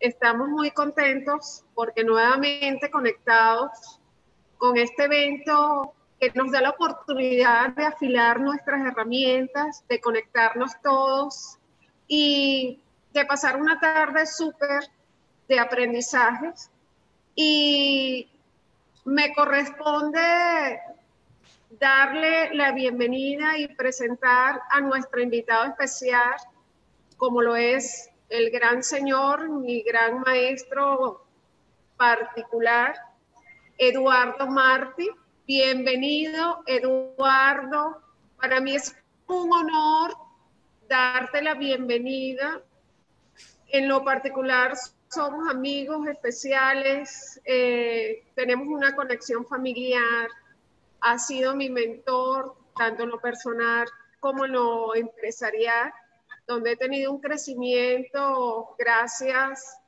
estamos muy contentos porque nuevamente conectados con este evento que nos da la oportunidad de afilar nuestras herramientas, de conectarnos todos y de pasar una tarde súper de aprendizajes. Y me corresponde darle la bienvenida y presentar a nuestro invitado especial, como lo es el gran señor, mi gran maestro particular, Eduardo Martí. Bienvenido, Eduardo. Para mí es un honor darte la bienvenida. En lo particular, somos amigos especiales, eh, tenemos una conexión familiar, ha sido mi mentor, tanto en lo personal como en lo empresarial, donde he tenido un crecimiento gracias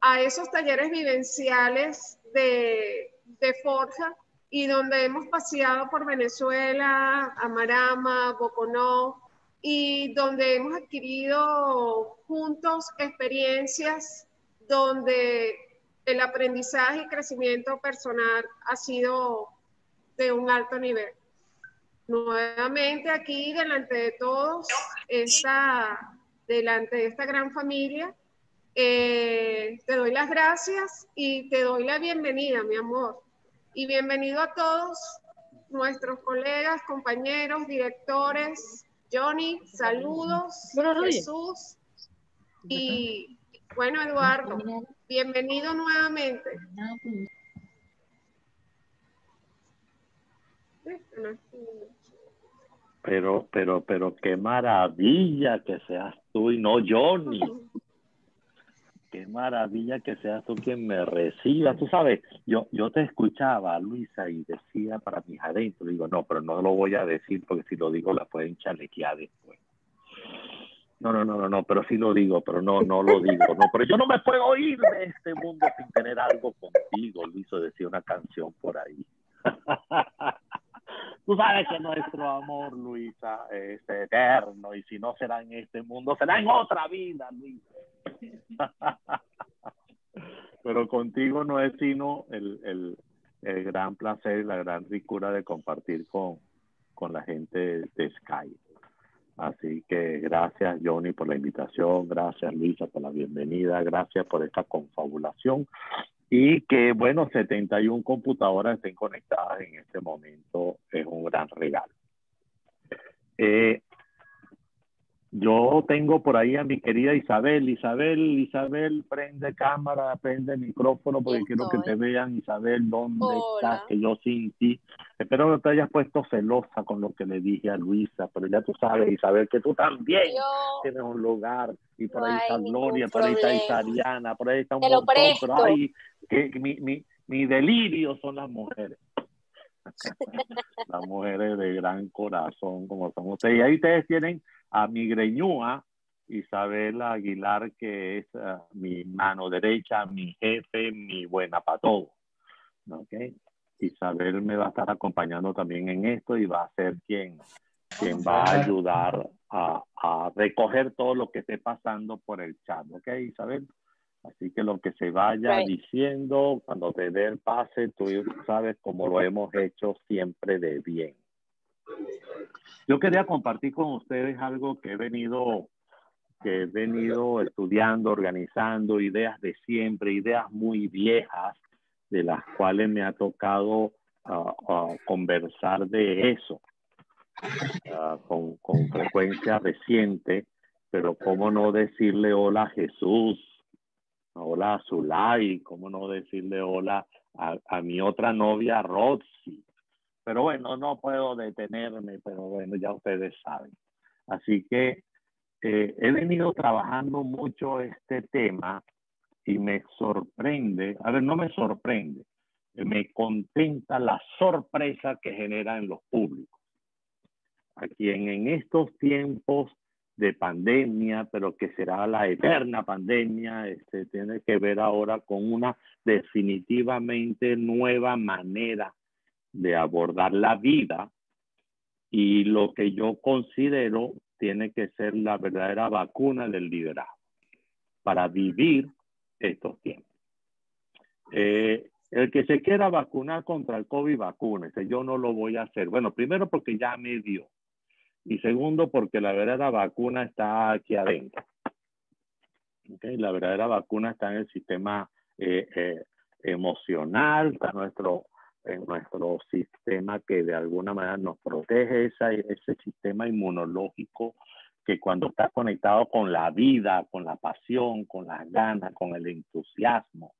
a esos talleres vivenciales de, de Forja y donde hemos paseado por Venezuela, Amarama, Boconó, y donde hemos adquirido juntos experiencias donde el aprendizaje y crecimiento personal ha sido de un alto nivel. Nuevamente aquí delante de todos, esta, delante de esta gran familia, eh, te doy las gracias y te doy la bienvenida, mi amor. Y bienvenido a todos nuestros colegas, compañeros, directores. Johnny, saludos. Jesús. Y bueno, Eduardo, bienvenido nuevamente. Pero, pero, pero qué maravilla que seas tú y no Johnny. Qué maravilla que seas tú quien me reciba. Tú sabes, yo, yo te escuchaba, Luisa, y decía para mis adentro, digo, no, pero no lo voy a decir porque si lo digo la pueden chalequear después. No, no, no, no, no, pero sí lo digo, pero no, no lo digo, no, pero yo no me puedo ir de este mundo sin tener algo contigo, Luisa decía una canción por ahí. Tú sabes que nuestro amor, Luisa, es eterno y si no será en este mundo, será en otra vida, Luisa. Pero contigo no es sino el, el, el gran placer y la gran ricura de compartir con, con la gente de Sky. Así que gracias Johnny por la invitación, gracias Luisa por la bienvenida, gracias por esta confabulación y que, bueno, 71 computadoras estén conectadas en este momento es un gran regalo. Eh, yo tengo por ahí a mi querida Isabel. Isabel, Isabel, prende cámara, prende micrófono porque quiero que te vean. Isabel, ¿dónde estás? Que yo sin ti. Espero que te hayas puesto celosa con lo que le dije a Luisa, pero ya tú sabes, Isabel, que tú también tienes un lugar. Y por ahí está Gloria, por ahí está Isariana, por ahí está un montón, pero ahí que, mi, mi, mi delirio son las mujeres. las mujeres de gran corazón como son ustedes. Y ahí ustedes tienen a mi greñúa, Isabela Aguilar, que es uh, mi mano derecha, mi jefe, mi buena para todo. ¿Okay? Isabel me va a estar acompañando también en esto y va a ser quien, quien va a ayudar a, a recoger todo lo que esté pasando por el chat. ¿Ok, Isabel? Así que lo que se vaya diciendo, cuando te dé el pase, tú sabes cómo lo hemos hecho siempre de bien. Yo quería compartir con ustedes algo que he venido, que he venido estudiando, organizando, ideas de siempre, ideas muy viejas, de las cuales me ha tocado uh, conversar de eso uh, con, con frecuencia reciente, pero cómo no decirle hola a Jesús, hola a Zulay, cómo no decirle hola a, a mi otra novia Roxy, pero bueno, no puedo detenerme, pero bueno, ya ustedes saben. Así que eh, he venido trabajando mucho este tema y me sorprende, a ver, no me sorprende, me contenta la sorpresa que genera en los públicos. A quien en estos tiempos de pandemia, pero que será la eterna pandemia, este, tiene que ver ahora con una definitivamente nueva manera de abordar la vida y lo que yo considero tiene que ser la verdadera vacuna del liderazgo para vivir estos tiempos. Eh, el que se quiera vacunar contra el COVID, vacúnese. Yo no lo voy a hacer. Bueno, primero porque ya me dio. Y segundo porque la verdadera vacuna está aquí adentro. La verdadera vacuna está en el sistema eh, eh, emocional, está nuestro, en nuestro sistema que de alguna manera nos protege, esa, ese sistema inmunológico que cuando está conectado con la vida, con la pasión, con las ganas, con el entusiasmo,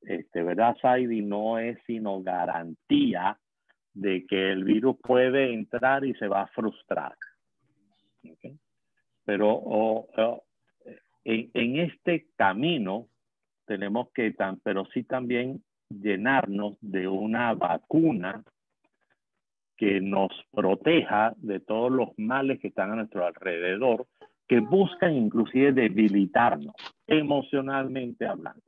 este, ¿verdad, Saidi? No es sino garantía de que el virus puede entrar y se va a frustrar. Pero en, en, este camino tenemos que, tan, pero sí también llenarnos de una vacuna que nos proteja de todos los males que están a nuestro alrededor, que buscan inclusive debilitarnos emocionalmente hablando.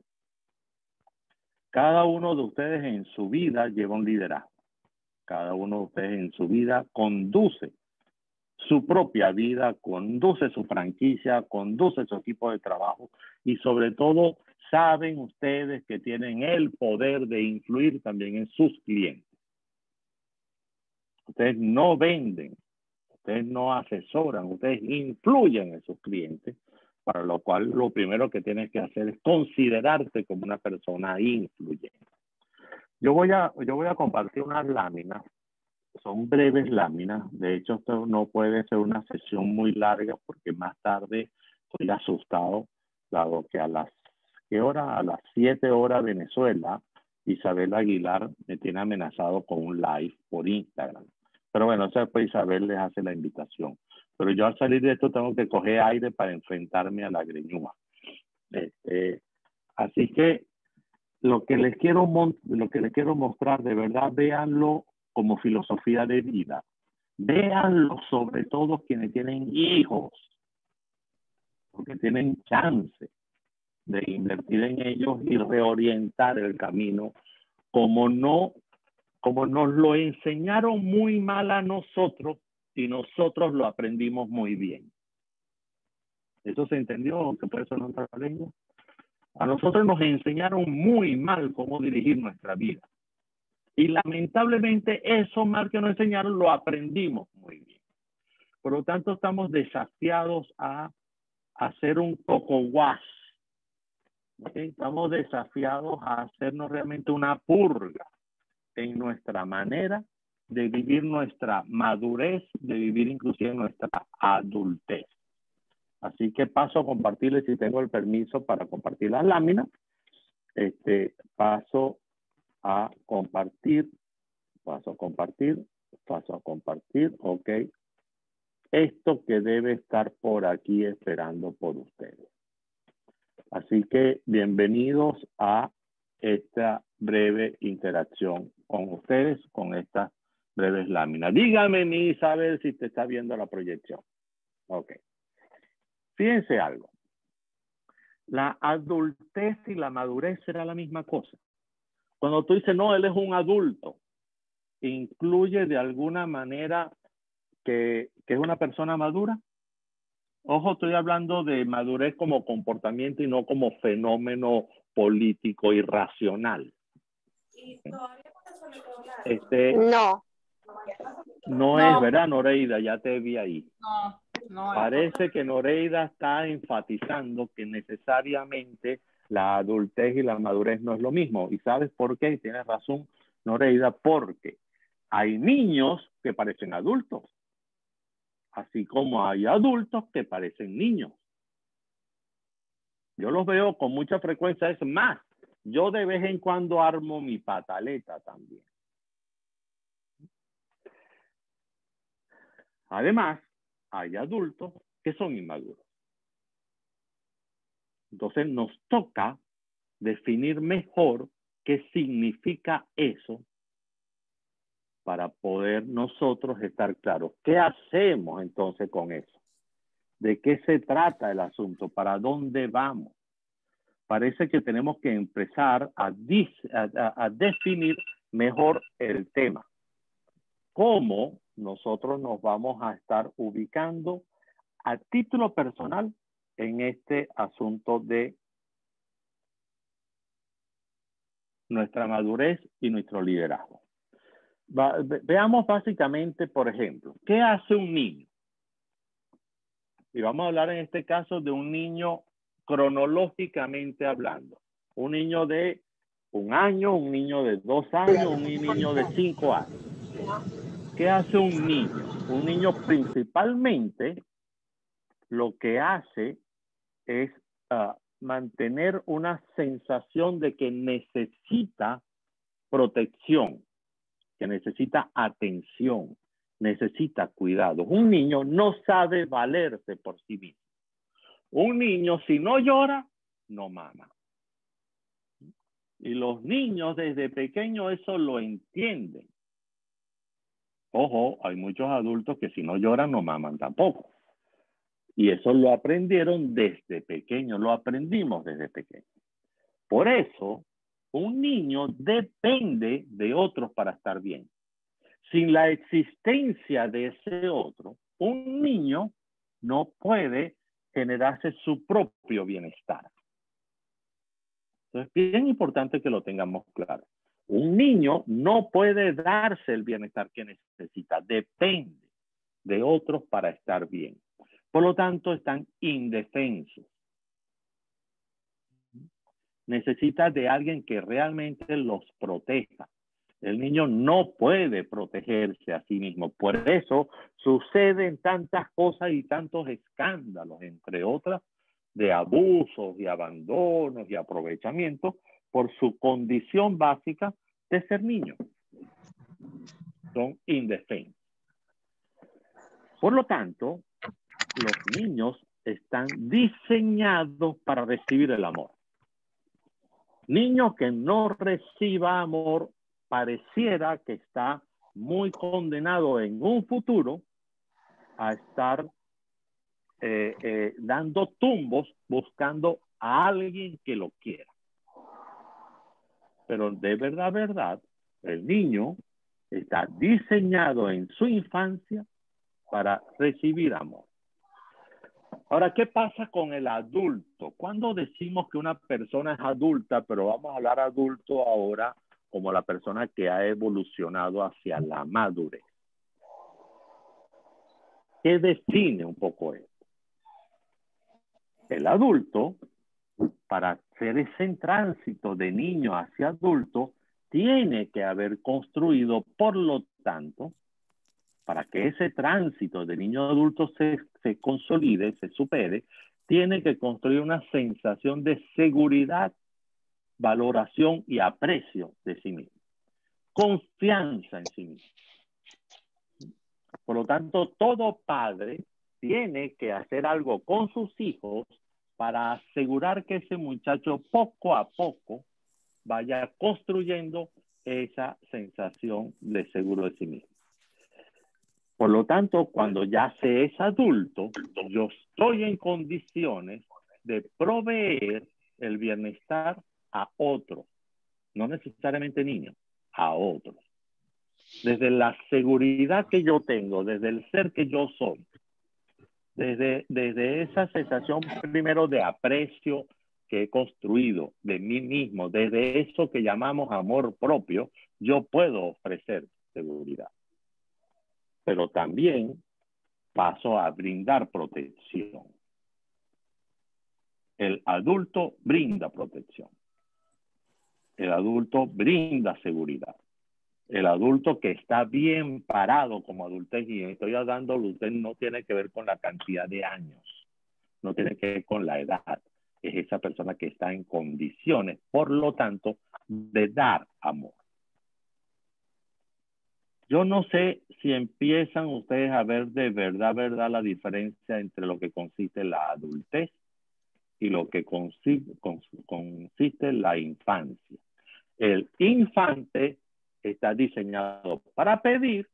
Cada uno de ustedes en su vida lleva un liderazgo. Cada uno de ustedes en su vida conduce su propia vida, conduce su franquicia, conduce su equipo de trabajo y sobre todo saben ustedes que tienen el poder de influir también en sus clientes. Ustedes no venden, ustedes no asesoran, ustedes influyen en sus clientes para lo cual lo primero que tienes que hacer es considerarte como una persona influyente. Yo voy a, yo voy a compartir unas láminas, son breves láminas, de hecho esto no puede ser una sesión muy larga porque más tarde estoy asustado, dado que a las, ¿qué hora? A las 7 horas Venezuela, Isabel Aguilar me tiene amenazado con un live por Instagram. Pero bueno, después Isabel les hace la invitación. Pero yo al salir de esto tengo que coger aire para enfrentarme a la greñúa. Este, así que lo que les quiero lo que les quiero mostrar de verdad véanlo como filosofía de vida. Véanlo sobre todo quienes tienen hijos, porque tienen chance de invertir en ellos y reorientar el camino como no como nos lo enseñaron muy mal a nosotros y nosotros lo aprendimos muy bien. ¿Eso se entendió? ¿Que por eso no lengua? A nosotros nos enseñaron muy mal cómo dirigir nuestra vida. Y lamentablemente eso mal que nos enseñaron lo aprendimos muy bien. Por lo tanto, estamos desafiados a hacer un poco wash. Estamos desafiados a hacernos realmente una purga en nuestra manera de vivir nuestra madurez, de vivir inclusive nuestra adultez. Así que paso a compartirles, si tengo el permiso para compartir las láminas, este, paso a compartir, paso a compartir, paso a compartir, ok. Esto que debe estar por aquí esperando por ustedes. Así que bienvenidos a esta breve interacción con ustedes, con esta breves láminas. Dígame, mi Isabel, si te está viendo la proyección. Ok. Fíjense algo. La adultez y la madurez será la misma cosa. Cuando tú dices, no, él es un adulto, incluye de alguna manera que es una persona madura. Ojo, estoy hablando de madurez como comportamiento y no como fenómeno político y racional. Este, no. No, es, ¿verdad, Noreida? Ya te vi ahí. No, no. Parece que Noreida está enfatizando que necesariamente la adultez y la madurez no es lo mismo. ¿Y sabes por qué? tienes razón, Noreida, porque hay niños que parecen adultos, así como hay adultos que parecen niños. Yo los veo con mucha frecuencia, es más, yo de vez en cuando armo mi pataleta también. Además, hay adultos que son inmaduros. Entonces nos toca definir mejor qué significa eso para poder nosotros estar claros. ¿Qué hacemos entonces con eso? ¿De qué se trata el asunto? ¿Para dónde vamos? Parece que tenemos que empezar a, definir mejor el tema. ¿Cómo nosotros nos vamos a estar ubicando a título personal en este asunto de nuestra madurez y nuestro liderazgo. Veamos básicamente, por ejemplo, ¿qué hace un niño? Y vamos a hablar en este caso de un niño cronológicamente hablando. Un niño de un año, un niño de dos años, un niño de cinco años. ¿Qué hace un niño? Un niño principalmente lo que hace es ah, mantener una sensación de que necesita protección, que necesita atención, necesita cuidado. Un niño no sabe valerse por sí mismo. Un niño si no llora, no mama. Y los niños desde pequeños eso lo entienden. Ojo, hay muchos adultos que si no lloran no maman tampoco. Y eso lo aprendieron desde pequeño, lo aprendimos desde pequeño. Por eso, un niño depende de otros para estar bien. Sin la existencia de ese otro, un niño no puede generarse su propio bienestar. Entonces, es bien importante que lo tengamos claro. Un niño no puede darse el bienestar que necesita, depende de otros para estar bien. Por lo tanto, están indefensos. Necesita de alguien que realmente los proteja. El niño no puede protegerse a sí mismo. Por eso suceden tantas cosas y tantos escándalos, entre otras, de abusos, y abandonos y aprovechamiento por su condición básica de ser niño. Son indefensos. Por lo tanto, los niños están diseñados para recibir el amor. Niño que no reciba amor pareciera que está muy condenado en un futuro a estar eh, eh, dando tumbos buscando a alguien que lo quiera. Pero de verdad, verdad, el niño está diseñado en su infancia para recibir amor. Ahora, ¿qué pasa con el adulto? Cuando decimos que una persona es adulta, pero vamos a hablar adulto ahora como la persona que ha evolucionado hacia la madurez. ¿Qué define un poco esto? El adulto, para hacer ese tránsito de niño hacia adulto, tiene que haber construido, por lo tanto, para que ese tránsito de niño a adulto se, se consolide, se supere, tiene que construir una sensación de seguridad, valoración y aprecio de sí mismo. Confianza en sí mismo. Por lo tanto, todo padre tiene que hacer algo con sus hijos para asegurar que ese muchacho poco a poco vaya construyendo esa sensación de seguro de sí mismo. Por lo tanto, cuando ya se es adulto, yo estoy en condiciones de proveer el bienestar a otros, no necesariamente niños, a otros. Desde la seguridad que yo tengo, desde el ser que yo soy, desde, desde esa sensación primero de aprecio que he construido de mí mismo, desde eso que llamamos amor propio, yo puedo ofrecer seguridad pero también paso a brindar protección. El adulto brinda protección. El adulto brinda seguridad. El adulto que está bien parado como adultez, y estoy hablando, usted no tiene que ver con la cantidad de años, no tiene que ver con la edad. Es esa persona que está en condiciones, por lo tanto, de dar amor. Yo no sé si empiezan ustedes a ver de verdad, verdad la diferencia entre lo que consiste la adultez y lo que consiste, la infancia. El infante está diseñado para pedir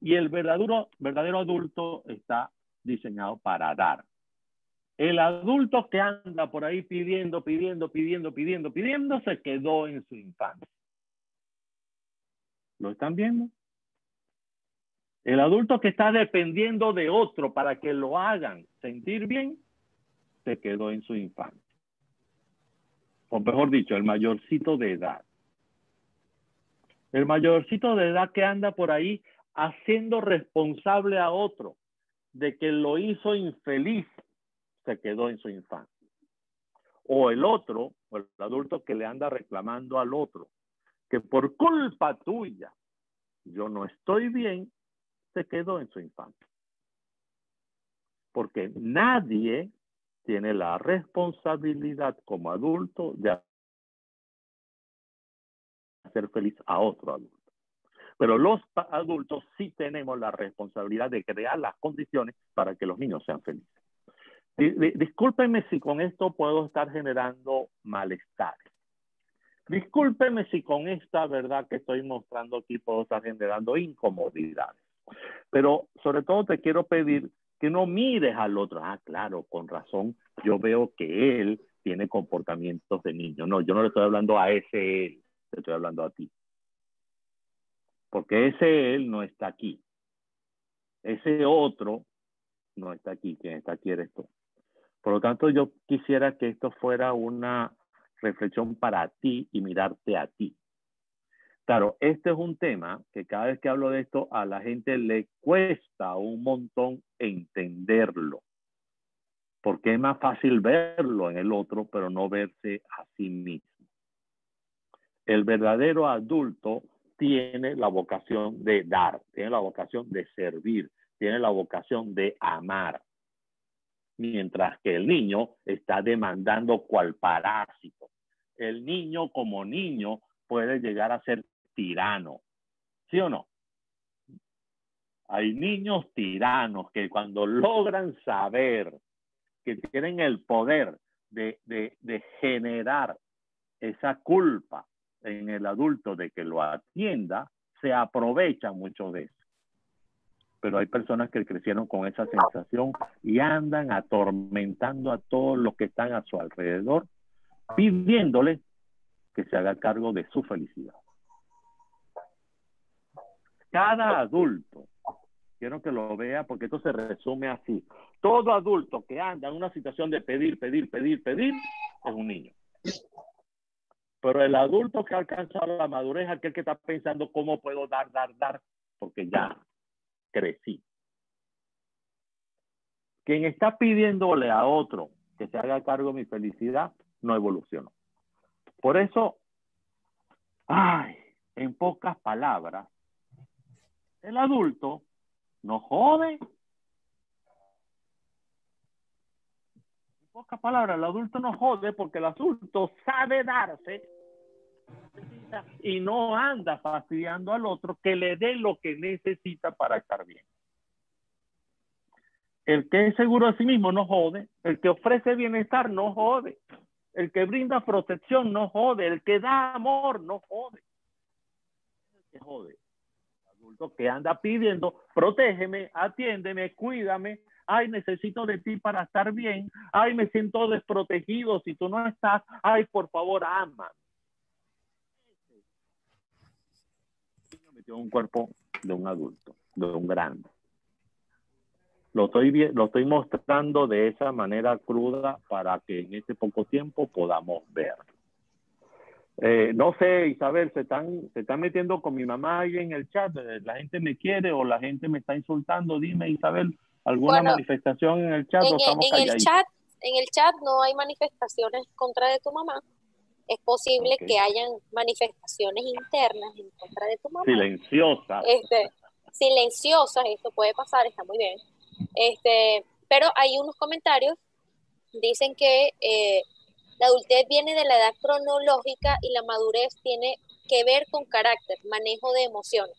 y el verdadero, verdadero adulto está diseñado para dar. El adulto que anda por ahí pidiendo, pidiendo, pidiendo, pidiendo, pidiendo, se quedó en su infancia. ¿Lo están viendo? El adulto que está dependiendo de otro para que lo hagan sentir bien, se quedó en su infancia. O mejor dicho, el mayorcito de edad. El mayorcito de edad que anda por ahí haciendo responsable a otro de que lo hizo infeliz, se quedó en su infancia. O el otro, o el adulto que le anda reclamando al otro, que por culpa tuya yo no estoy bien, se quedó en su infancia. Porque nadie tiene la responsabilidad como adulto de hacer feliz a otro adulto. Pero los adultos sí tenemos la responsabilidad de crear las condiciones para que los niños sean felices. Discúlpenme si con esto puedo estar generando malestar. Discúlpenme si con esta verdad que estoy mostrando aquí puedo estar generando incomodidades. Pero sobre todo te quiero pedir que no mires al otro. Ah, claro, con razón, yo veo que él tiene comportamientos de niño. No, yo no le estoy hablando a ese él, te estoy hablando a ti. Porque ese él no está aquí. Ese otro no está aquí. Quien está aquí eres tú. Por lo tanto, yo quisiera que esto fuera una reflexión para ti y mirarte a ti. Claro, este es un tema que cada vez que hablo de esto a la gente le cuesta un montón entenderlo, porque es más fácil verlo en el otro, pero no verse a sí mismo. El verdadero adulto tiene la vocación de dar, tiene la vocación de servir, tiene la vocación de amar mientras que el niño está demandando cual parásito. El niño como niño puede llegar a ser tirano, ¿sí o no? Hay niños tiranos que cuando logran saber que tienen el poder de, generar esa culpa en el adulto de que lo atienda, se aprovechan mucho de eso pero hay personas que crecieron con esa sensación y andan atormentando a todos los que están a su alrededor, pidiéndole que se haga cargo de su felicidad. Cada adulto, quiero que lo vea porque esto se resume así, todo adulto que anda en una situación de pedir, pedir, pedir, pedir, es un niño. Pero el adulto que ha alcanzado la madurez, aquel que está pensando cómo puedo dar, dar, dar, porque ya crecí. Quien está pidiéndole a otro que se haga cargo de mi felicidad, no evolucionó. Por eso, ay, en pocas palabras, el adulto no jode. En pocas palabras, el adulto no jode porque el adulto sabe darse y no anda fastidiando al otro que le dé lo que necesita para estar bien. El que es seguro de sí mismo no jode, el que ofrece bienestar no jode, el que brinda protección no jode, el que da amor no jode. El que jode. Que anda pidiendo, protégeme, atiéndeme, cuídame, ay, necesito de ti para estar bien, ay, me siento desprotegido si tú no estás, ay, por favor, ama. un cuerpo de un adulto, de un grande. Lo estoy, lo estoy mostrando de esa manera cruda para que en este poco tiempo podamos ver. Eh, no sé, Isabel, se están, se están metiendo con mi mamá ahí en el chat. Eh, la gente me quiere o la gente me está insultando. Dime, Isabel, ¿alguna manifestación en el chat? En, en el chat? en el chat no hay manifestaciones contra de tu mamá es posible que hayan manifestaciones internas en contra de tu mamá. Silenciosas. Este, silenciosas, esto puede pasar, está muy bien. Este, pero hay unos comentarios, dicen que eh, la adultez viene de la edad cronológica y la madurez tiene que ver con carácter, manejo de emociones.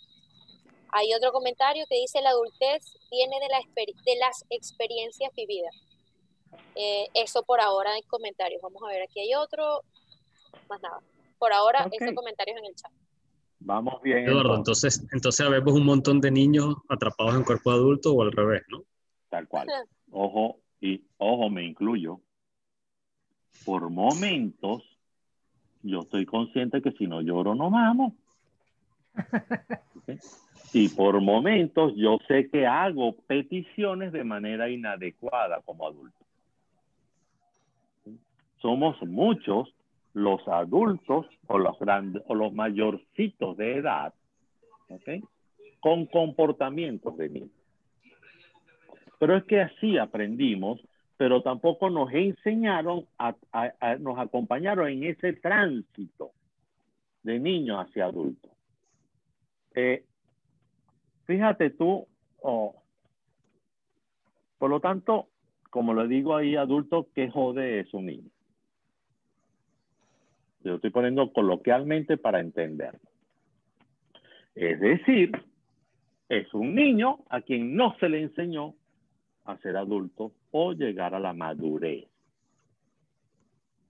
Hay otro comentario que dice la adultez viene de, la de las experiencias vividas. Eh, eso por ahora hay comentarios. Vamos a ver, aquí hay otro más nada. Por ahora, esos comentarios en el chat. Vamos bien. Eduardo, entonces, entonces vemos un montón de niños atrapados en cuerpo adulto o al revés, ¿no? Tal cual. Ojo, y ojo, me incluyo. Por momentos, yo estoy consciente que si no lloro, no mamo. Y por momentos yo sé que hago peticiones de manera inadecuada como adulto. Somos muchos los adultos o los grandes o los mayorcitos de edad. Con comportamientos de niños. Pero es que así aprendimos, pero tampoco nos enseñaron, nos acompañaron en ese tránsito de niños hacia adultos. Eh, fíjate tú, oh, por lo tanto, como le digo ahí, adulto, ¿qué jode es un niño? Yo estoy poniendo coloquialmente para entenderlo. Es decir, es un niño a quien no se le enseñó a ser adulto o llegar a la madurez.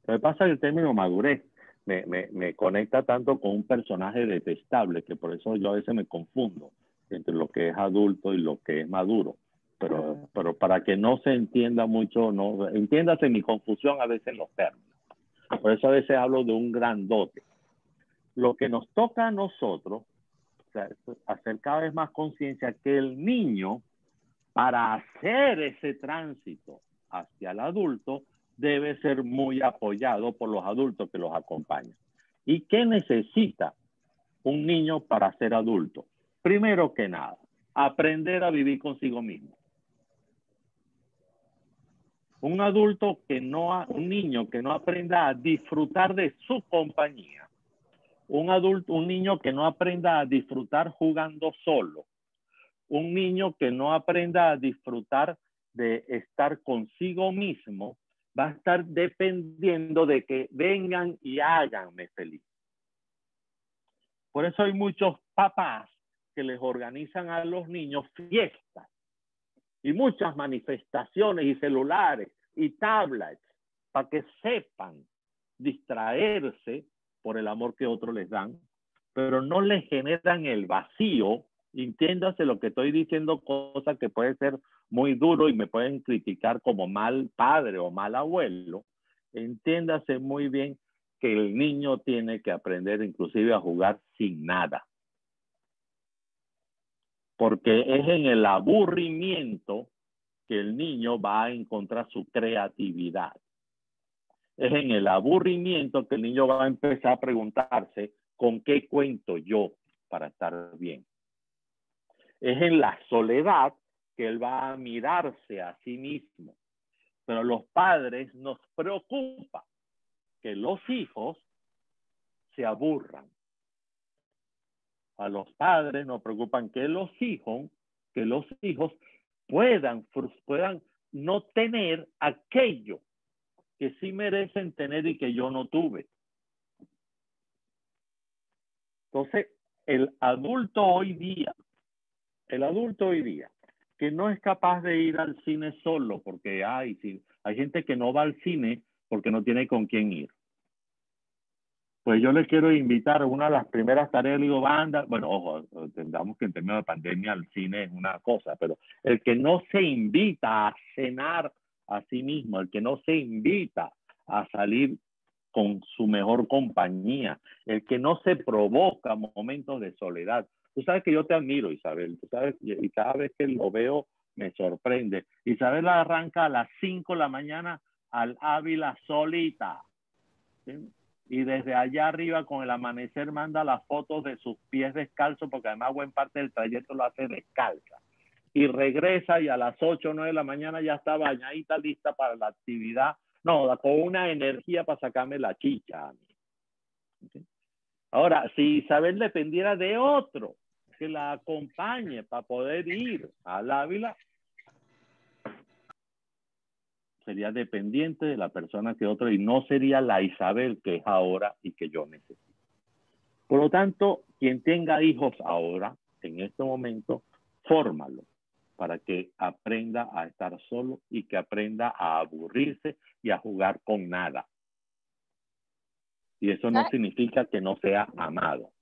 Lo que pasa es que el término madurez me, me, me, conecta tanto con un personaje detestable que por eso yo a veces me confundo entre lo que es adulto y lo que es maduro. Pero, pero para que no se entienda mucho, no entiéndase mi confusión a veces en los términos. Por eso a veces hablo de un grandote. Lo que nos toca a nosotros, o sea, hacer cada vez más conciencia que el niño para hacer ese tránsito hacia el adulto, debe ser muy apoyado por los adultos que los acompañan. ¿Y qué necesita un niño para ser adulto? Primero que nada, aprender a vivir consigo mismo. Un adulto que no, un niño que no aprenda a disfrutar de su compañía. Un adulto, un niño que no aprenda a disfrutar jugando solo un niño que no aprenda a disfrutar de estar consigo mismo va a estar dependiendo de que vengan y háganme feliz. Por eso hay muchos papás que les organizan a los niños fiestas y muchas manifestaciones y celulares y tablets para que sepan distraerse por el amor que otros les dan, pero no les generan el vacío entiéndase lo que estoy diciendo, cosa que puede ser muy duro y me pueden criticar como mal padre o mal abuelo. Entiéndase muy bien que el niño tiene que aprender inclusive a jugar sin nada. Porque es en el aburrimiento que el niño va a encontrar su creatividad. Es en el aburrimiento que el niño va a empezar a preguntarse con qué cuento yo para estar bien. Es en la soledad que él va a mirarse a sí mismo. Pero los padres nos preocupa que los hijos se aburran. A los padres nos preocupan que los hijos, que los hijos puedan, puedan no tener aquello que sí merecen tener y que yo no tuve. Entonces, el adulto hoy día el adulto hoy día que no es capaz de ir al cine solo porque hay, hay gente que no va al cine porque no tiene con quién ir. Pues yo les quiero invitar, una de las primeras tareas, digo, banda, bueno, ojo, tendamos que en términos de pandemia el cine es una cosa, pero el que no se invita a cenar a sí mismo, el que no se invita a salir con su mejor compañía, el que no se provoca momentos de soledad, Tú sabes que yo te admiro, Isabel, tú sabes, y cada vez que lo veo me sorprende. Isabel arranca a las 5 de la mañana al Ávila solita. Y desde allá arriba con el amanecer manda las fotos de sus pies descalzos, porque además buena parte del trayecto lo hace descalza. Y regresa y a las 8 o 9 de la mañana ya está bañadita, lista para la actividad. No, con una energía para sacarme la chicha. Ahora, si Isabel dependiera de otro, que la acompañe para poder ir al Ávila sería dependiente de la persona que otro y no sería la Isabel que es ahora y que yo necesito. Por lo tanto, quien tenga hijos ahora, en este momento, fórmalo para que aprenda a estar solo y que aprenda a aburrirse y a jugar con nada. Y eso no significa que no sea amado.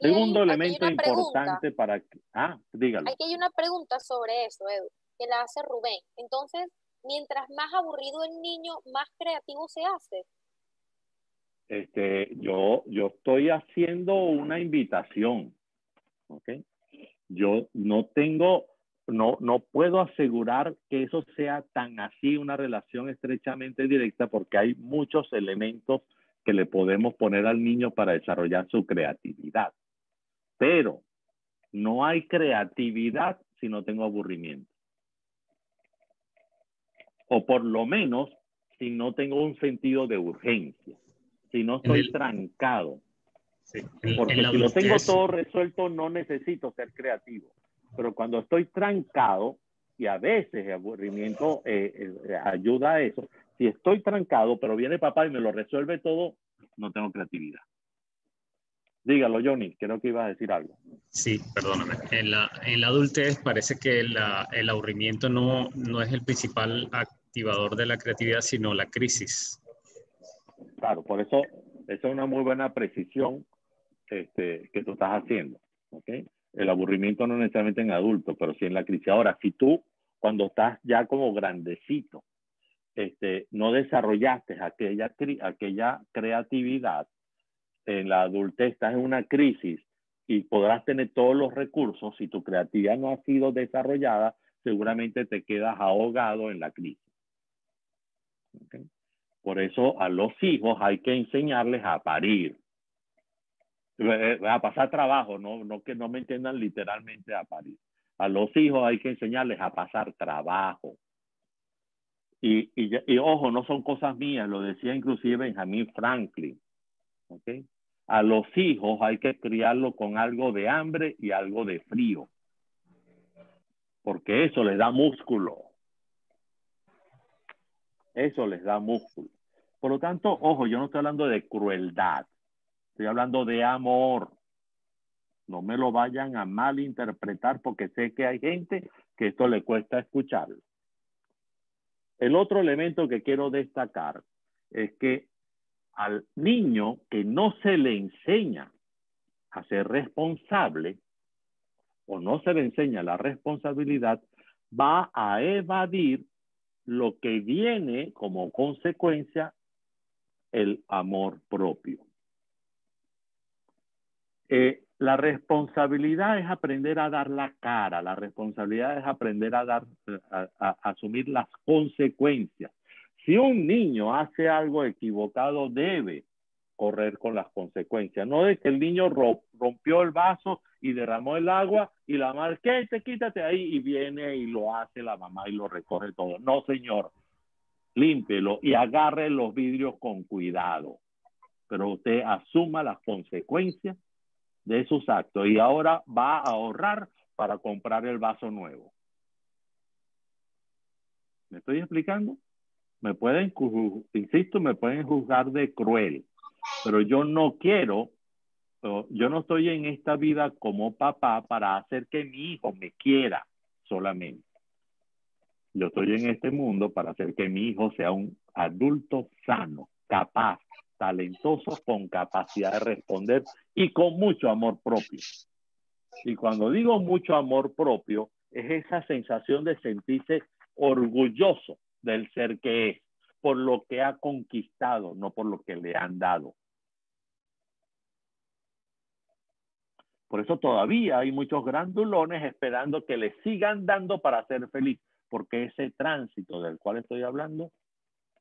Segundo elemento importante para... Ah, dígalo. Aquí hay una pregunta sobre eso, Edu, que la hace Rubén. Entonces, mientras más aburrido el niño, más creativo se hace. Este, yo, yo estoy haciendo una invitación, ¿ok? Yo no tengo, no, no puedo asegurar que eso sea tan así, una relación estrechamente directa, porque hay muchos elementos que le podemos poner al niño para desarrollar su creatividad. Pero no hay creatividad si no tengo aburrimiento. O por lo menos si no tengo un sentido de urgencia, si no estoy trancado. Porque si lo tengo todo resuelto, no necesito ser creativo. Pero cuando estoy trancado, y a veces el aburrimiento eh, eh, ayuda a eso, si estoy trancado, pero viene papá y me lo resuelve todo, no tengo creatividad. Dígalo, Johnny, creo que iba a decir algo. Sí, perdóname. En la, en la adultez parece que la, el aburrimiento no, no es el principal activador de la creatividad, sino la crisis. Claro, por eso esa es una muy buena precisión este, que tú estás haciendo. ¿okay? El aburrimiento no necesariamente en adulto, pero sí en la crisis. Ahora, si tú, cuando estás ya como grandecito, este, no desarrollaste aquella, aquella creatividad, en la adultez estás en una crisis y podrás tener todos los recursos, si tu creatividad no ha sido desarrollada, seguramente te quedas ahogado en la crisis. Por eso a los hijos hay que enseñarles a parir, eh, a pasar trabajo, no, no que no me entiendan literalmente a parir. A los hijos hay que enseñarles a pasar trabajo. Y, y, ojo, no son cosas mías, lo decía inclusive Benjamin Franklin. ¿okay? A los hijos hay que criarlo con algo de hambre y algo de frío, porque eso les da músculo. Eso les da músculo. Por lo tanto, ojo, yo no estoy hablando de crueldad, estoy hablando de amor. No me lo vayan a malinterpretar porque sé que hay gente que esto le cuesta escucharlo. El otro elemento que quiero destacar es que al niño que no se le enseña a ser responsable o no se le enseña la responsabilidad, va a evadir lo que viene como consecuencia el amor propio. Eh, la responsabilidad es aprender a dar la cara, la responsabilidad es aprender a dar, a asumir las consecuencias. Si un niño hace algo equivocado, debe correr con las consecuencias. No de que el niño rompió el vaso y derramó el agua y la madre. Te quítate ahí y viene y lo hace la mamá y lo recoge todo. No, señor. Límpelo y agarre los vidrios con cuidado. Pero usted asuma las consecuencias de sus actos y ahora va a ahorrar para comprar el vaso nuevo. ¿Me estoy explicando? me pueden, insisto, me pueden juzgar de cruel, pero yo no quiero, yo no estoy en esta vida como papá para hacer que mi hijo me quiera solamente. Yo estoy en este mundo para hacer que mi hijo sea un adulto sano, capaz, talentoso, con capacidad de responder y con mucho amor propio. Y cuando digo mucho amor propio, es esa sensación de sentirse orgulloso del ser que es, por lo que ha conquistado, no por lo que le han dado. Por eso todavía hay muchos grandulones esperando que le sigan dando para ser feliz, porque ese tránsito del cual estoy hablando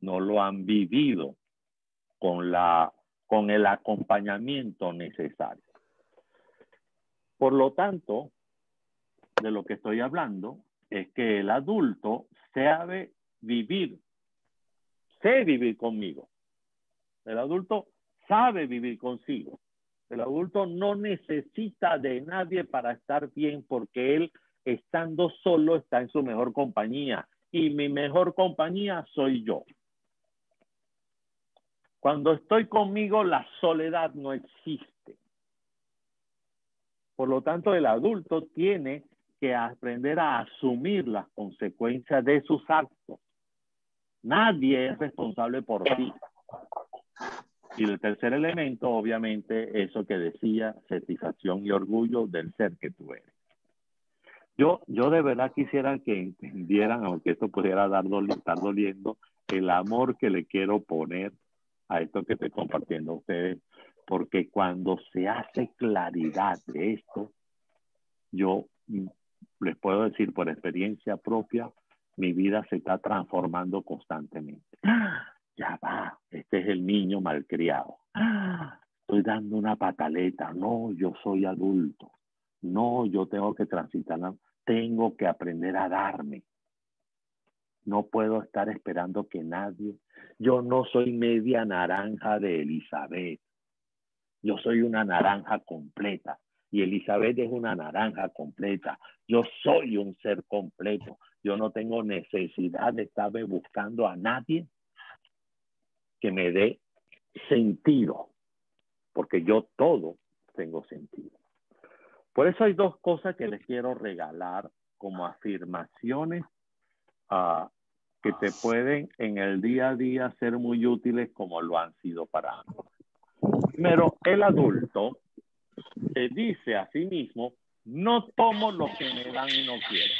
no lo han vivido con, la, con el acompañamiento necesario. Por lo tanto, de lo que estoy hablando es que el adulto sabe vivir, sé vivir conmigo. El adulto sabe vivir consigo. El adulto no necesita de nadie para estar bien porque él estando solo está en su mejor compañía y mi mejor compañía soy yo. Cuando estoy conmigo la soledad no existe. Por lo tanto, el adulto tiene que aprender a asumir las consecuencias de sus actos. Nadie es responsable por ti. Y el tercer elemento, obviamente, eso que decía, satisfacción y orgullo del ser que tú eres. Yo, yo de verdad quisiera que entendieran, aunque esto pudiera dar estar doliendo, el amor que le quiero poner a esto que estoy compartiendo a ustedes, porque cuando se hace claridad de esto, yo les puedo decir por experiencia propia, mi vida se está transformando constantemente. ya va, este es el niño malcriado. Ah, estoy dando una pataleta, no, yo soy adulto, no, yo tengo que transitar, tengo que aprender a darme. No puedo estar esperando que nadie, yo no soy media naranja de Elizabeth, yo soy una naranja completa y Elizabeth es una naranja completa. Yo soy un ser completo. Yo no tengo necesidad de estarme buscando a nadie que me dé sentido, porque yo todo tengo sentido. Por eso hay dos cosas que les quiero regalar como afirmaciones uh, que te pueden en el día a día ser muy útiles como lo han sido para mí. Primero, el adulto se dice a sí mismo, no tomo lo que me dan y no quiero.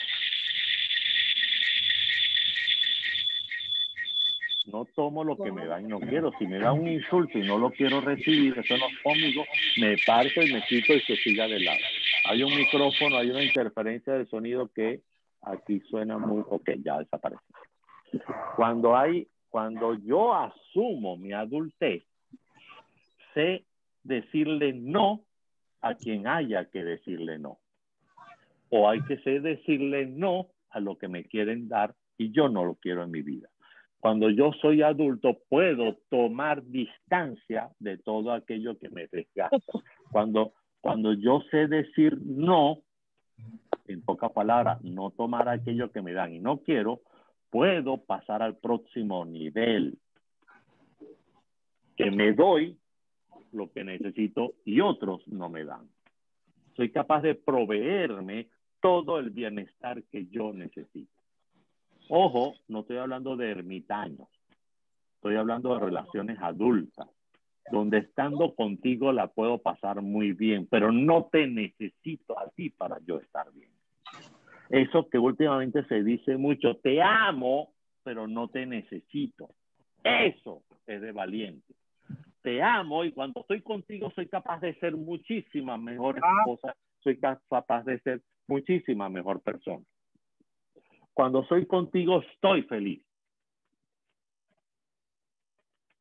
no tomo lo que me dan y no quiero. Si me da un insulto y no lo quiero recibir, eso no es conmigo, me parto y me quito y se siga de lado. Hay un micrófono, hay una interferencia de sonido que aquí suena muy, ok, ya desaparece. Cuando hay, cuando yo asumo mi adultez, sé decirle no a quien haya que decirle no. O hay que sé decirle no a lo que me quieren dar y yo no lo quiero en mi vida. Cuando yo soy adulto, puedo tomar distancia de todo aquello que me desgasta. Cuando, cuando yo sé decir no, en pocas palabras, no tomar aquello que me dan y no quiero, puedo pasar al próximo nivel. Que me doy lo que necesito y otros no me dan. Soy capaz de proveerme todo el bienestar que yo necesito. Ojo, no estoy hablando de ermitaños, estoy hablando de relaciones adultas, donde estando contigo la puedo pasar muy bien, pero no te necesito a ti para yo estar bien. Eso que últimamente se dice mucho, te amo, pero no te necesito. Eso es de valiente. Te amo y cuando estoy contigo soy capaz de ser muchísimas mejores ah. cosas, soy capaz de ser muchísima mejor persona. Cuando soy contigo estoy feliz.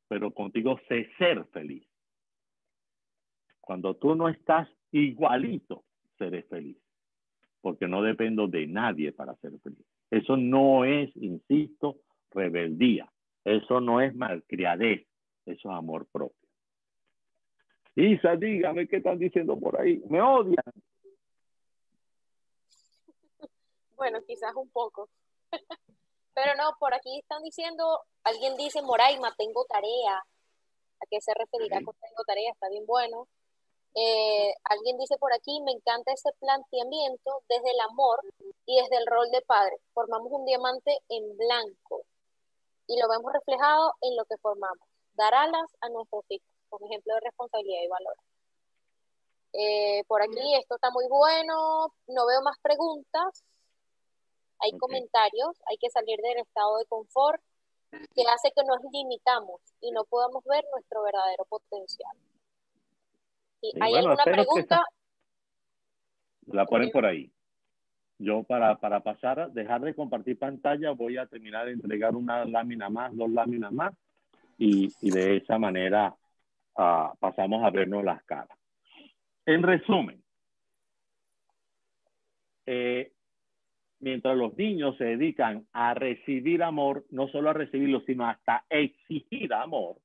Pero contigo sé ser feliz. Cuando tú no estás igualito, seré feliz. Porque no dependo de nadie para ser feliz. Eso no es, insisto, rebeldía. Eso no es malcriadez. Eso es amor propio. Isa, dígame qué están diciendo por ahí. Me odian. Bueno, quizás un poco. Pero no, por aquí están diciendo, alguien dice, Moraima, tengo tarea. ¿A qué se referirá con tengo tarea? Está bien bueno. Eh, alguien dice por aquí, me encanta ese planteamiento desde el amor y desde el rol de padre. Formamos un diamante en blanco y lo vemos reflejado en lo que formamos. Dar alas a nuestros hijos, como ejemplo de responsabilidad y valor. Eh, por aquí, esto está muy bueno. No veo más preguntas hay comentarios, hay que salir del estado de confort que hace que nos limitamos y no podamos ver nuestro verdadero potencial. Si hay alguna pregunta... La ponen por ahí. Yo para, para pasar, dejar de compartir pantalla, voy a terminar de entregar una lámina más, dos láminas más, y, y de esa manera uh, pasamos a vernos las caras. En resumen, eh, mientras los niños se dedican a recibir amor, no solo a recibirlo, sino hasta exigir amor,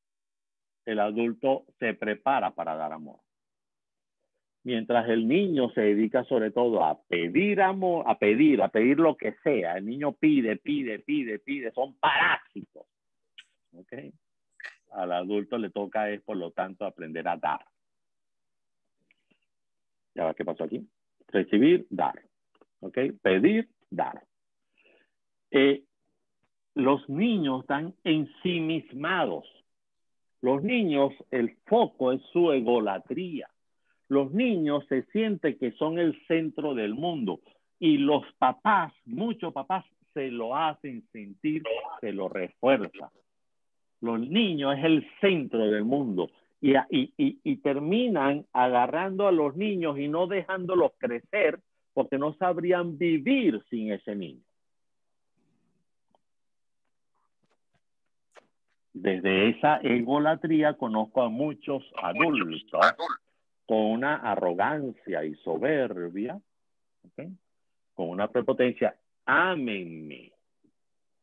el adulto se prepara para dar amor. Mientras el niño se dedica sobre todo a pedir amor, a pedir, a pedir lo que sea, el niño pide, pide, pide, pide, son parásitos. ¿Ok? Al adulto le toca es, por lo tanto, aprender a dar. ¿Ya qué pasó aquí? Recibir, dar. ¿Ok? Pedir, dar. Eh, los niños están ensimismados. Los niños, el foco es su egolatría. Los niños se sienten que son el centro del mundo y los papás, muchos papás, se lo hacen sentir, se lo refuerza. Los niños es el centro del mundo y, y, y terminan agarrando a los niños y no dejándolos crecer porque no sabrían vivir sin ese niño. Desde esa egolatría conozco a muchos adultos con una arrogancia y soberbia, con una prepotencia, ámenme,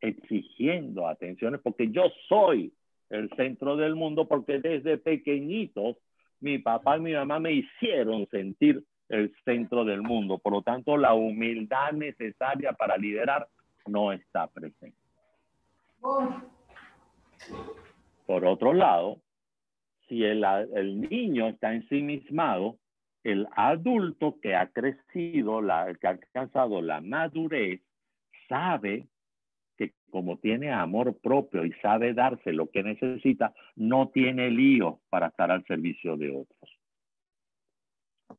exigiendo atenciones porque yo soy el centro del mundo porque desde pequeñitos mi papá y mi mamá me hicieron sentir el centro del mundo. Por lo tanto, la humildad necesaria para liderar no está presente. Por otro lado, si el, niño está ensimismado, el adulto que ha crecido, la, que ha alcanzado la madurez, sabe que como tiene amor propio y sabe darse lo que necesita, no tiene líos para estar al servicio de otros.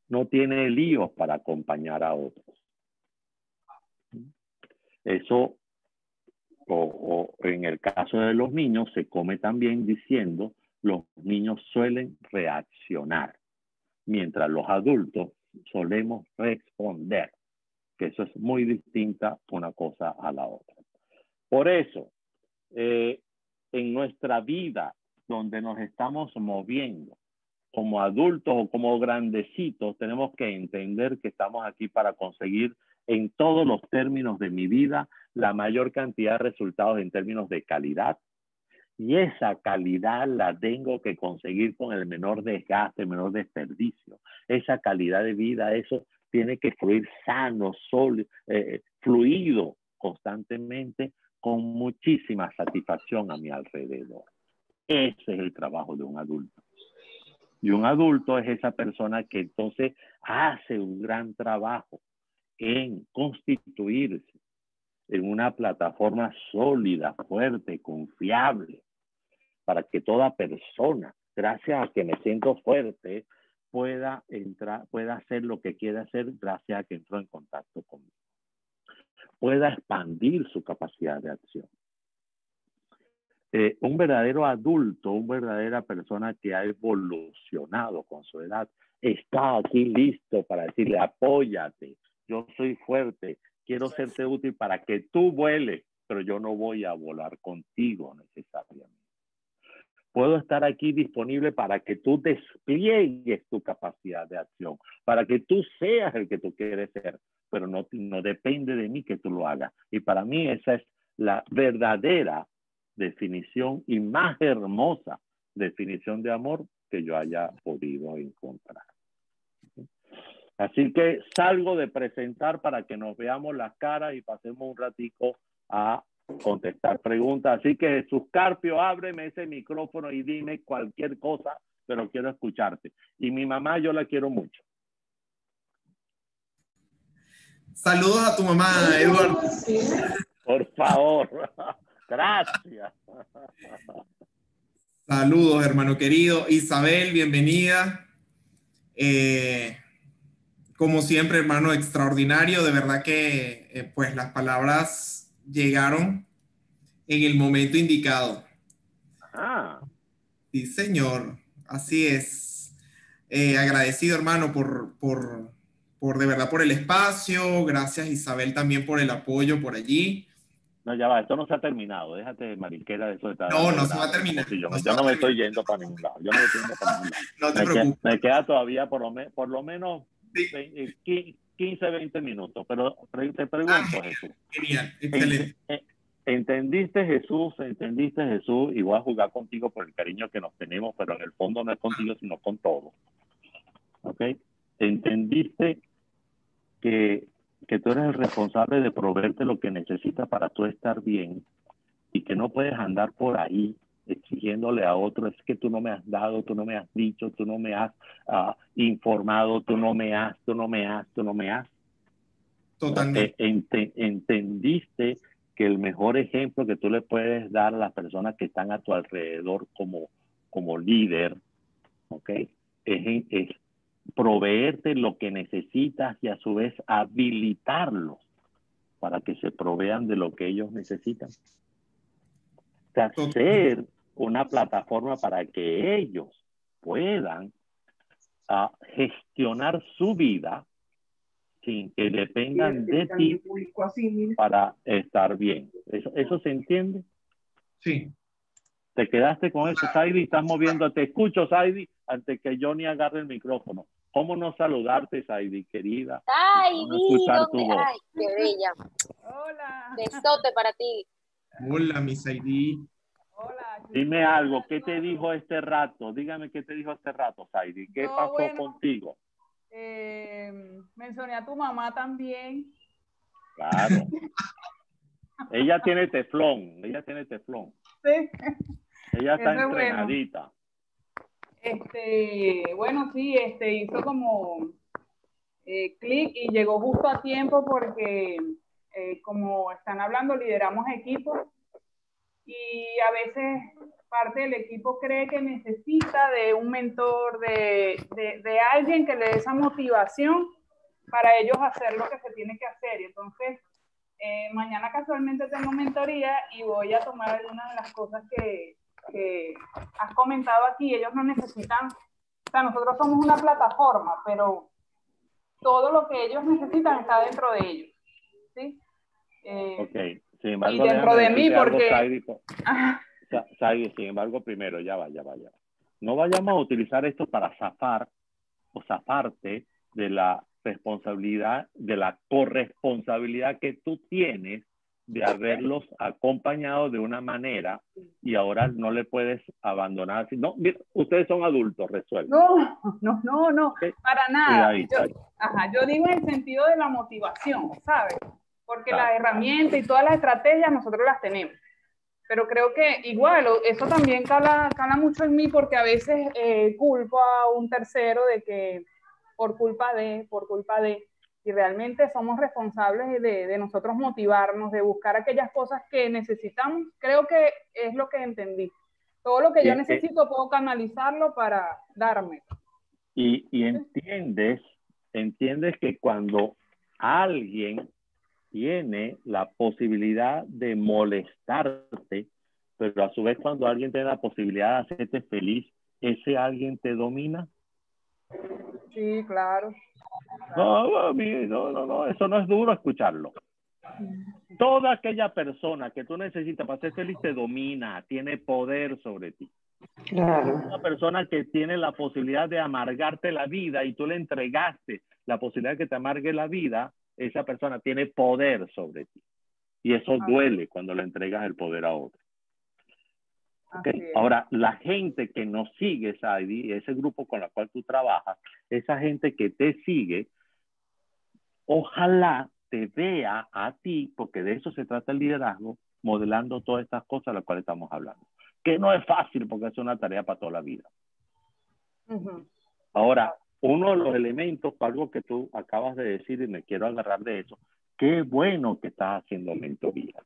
No tiene líos para acompañar a otros. Eso, o, en el caso de los niños, se come también diciendo, los niños suelen reaccionar, mientras los adultos solemos responder, que eso es muy distinta una cosa a la otra. Por eso, eh, en nuestra vida, donde nos estamos moviendo, como adultos o como grandecitos, tenemos que entender que estamos aquí para conseguir en todos los términos de mi vida la mayor cantidad de resultados en términos de calidad. Y esa calidad la tengo que conseguir con el menor desgaste, el menor desperdicio. Esa calidad de vida, eso tiene que fluir sano, sólido, eh, fluido constantemente con muchísima satisfacción a mi alrededor. Ese es el trabajo de un adulto. Y un adulto es esa persona que entonces hace un gran trabajo en constituirse en una plataforma sólida, fuerte, confiable, para que toda persona, gracias a que me siento fuerte, pueda entrar, pueda hacer lo que quiere hacer gracias a que entró en contacto conmigo pueda expandir su capacidad de acción. Eh, un verdadero adulto, una verdadera persona que ha evolucionado con su edad, está aquí listo para decirle, apóyate, yo soy fuerte, quiero serte útil para que tú vueles, pero yo no voy a volar contigo necesariamente. Puedo estar aquí disponible para que tú despliegues tu capacidad de acción, para que tú seas el que tú quieres ser, pero no, no depende de mí que tú lo hagas. Y para mí esa es la verdadera definición y más hermosa definición de amor que yo haya podido encontrar. Así que salgo de presentar para que nos veamos las caras y pasemos un ratico a contestar preguntas. Así que Jesús Carpio, ábreme ese micrófono y dime cualquier cosa, pero quiero escucharte. Y mi mamá yo la quiero mucho. Saludos a tu mamá, Eduardo. Por favor. Gracias. Saludos, hermano querido. Isabel, bienvenida. Eh, como siempre, hermano extraordinario. De verdad que, eh, pues, las palabras llegaron en el momento indicado. Ah. Sí, señor. Así es. Eh, agradecido, hermano, por, por por de verdad por el espacio. Gracias Isabel también por el apoyo por allí. No, ya va, esto no se ha terminado. Déjate, mariquera, de eso. Está, no, no se va a terminar. yo no, me estoy yendo para ningún lado. Yo no me estoy yendo para ningún lado. no te me preocupes. Queda, me queda todavía por lo, por lo menos 15, 20 minutos. Pero te pregunto, ah, Jesús. Genial, excelente. ¿Entendiste Jesús? ¿Entendiste Jesús? Y voy a jugar contigo por el cariño que nos tenemos, pero en el fondo no es contigo, sino con todo. ¿Ok? ¿Entendiste que, que tú eres el responsable de proveerte lo que necesitas para tú estar bien y que no puedes andar por ahí exigiéndole a otro, es que tú no me has dado, tú no me has dicho, tú no me has uh, informado, tú no me has, tú no me has, tú no me has. Totalmente. Ent entendiste que el mejor ejemplo que tú le puedes dar a las personas que están a tu alrededor como, como líder, ¿ok? Es, es proveerte lo que necesitas y a su vez habilitarlos para que se provean de lo que ellos necesitan. hacer una plataforma para que ellos puedan ah, gestionar su vida sin que dependan de ti para estar bien. ¿Eso, ¿Eso se entiende? Sí. Te quedaste con eso, Saidi, estás moviendo. Te escucho, Saidi, antes que Johnny agarre el micrófono. ¿Cómo no saludarte, Saidi, querida? Ay, a escuchar tu voz. Ay, qué bella. Hola. Besote para ti. Hola, mi Saidi. Hola. Dime algo, ¿qué te dijo este rato? Dígame qué te dijo este rato, Saidi. ¿Qué No, pasó bueno. contigo? Eh, mencioné a tu mamá también. Claro. ella tiene teflón, ella tiene teflón. Sí. Ella está Eso es bueno. entrenadita. Este, bueno, sí, este hizo como eh, clic y llegó justo a tiempo porque, eh, como están hablando, lideramos equipos y a veces parte del equipo cree que necesita de un mentor, de, de, de alguien que le dé esa motivación para ellos hacer lo que se tiene que hacer. Y entonces, eh, mañana casualmente tengo mentoría y voy a tomar algunas de las cosas que, que has comentado aquí. Ellos no necesitan, o sea, nosotros somos una plataforma, pero todo lo que ellos necesitan está dentro de ellos. ¿sí? Eh, Ok. Sin embargo, Y dentro de mí, porque- Saidi, co- Sa- Saidi, sin embargo, primero, ya va, ya va, ya va. No vayamos a utilizar esto para zafar o zafarte de la responsabilidad, de la corresponsabilidad que tú tienes de haberlos acompañado de una manera y ahora no le puedes abandonar. No, mira, ustedes son adultos, resuelven. no, no, no, no, para nada. Yo, ajá, yo digo en el sentido de la motivación, ¿sabes? Porque Claro. las herramientas y todas las estrategias nosotros las tenemos. Pero creo que igual, eso también cala, cala mucho en mí porque a veces eh, culpo a un tercero de que por culpa de, por culpa de, y realmente somos responsables de, de nosotros motivarnos, de buscar aquellas cosas que necesitamos. Creo que es lo que entendí. Todo lo que yo necesito puedo canalizarlo para darme. Y, y entiendes, entiendes que cuando alguien tiene la posibilidad de molestarte, pero a su vez cuando alguien tiene la posibilidad de hacerte feliz, ese alguien te domina. Sí, claro. No, mami, no, no, no, eso no es duro escucharlo. Toda aquella persona que tú necesitas para ser feliz te domina, tiene poder sobre ti. Claro. una persona que tiene la posibilidad de amargarte la vida y tú le entregaste la posibilidad de que te amargue la vida, esa persona tiene poder sobre ti. Y eso duele cuando le entregas el poder a otro. Ahora, la gente que nos sigue, Saidi, ese grupo con el cual tú trabajas, esa gente que te sigue, ojalá te vea a ti, porque de eso se trata el liderazgo, modelando todas estas cosas de las cuales estamos hablando. Que no es fácil porque es una tarea para toda la vida. Ahora, uno de los elementos, algo que tú acabas de decir y me quiero agarrar de eso, qué bueno que estás haciendo mentoría.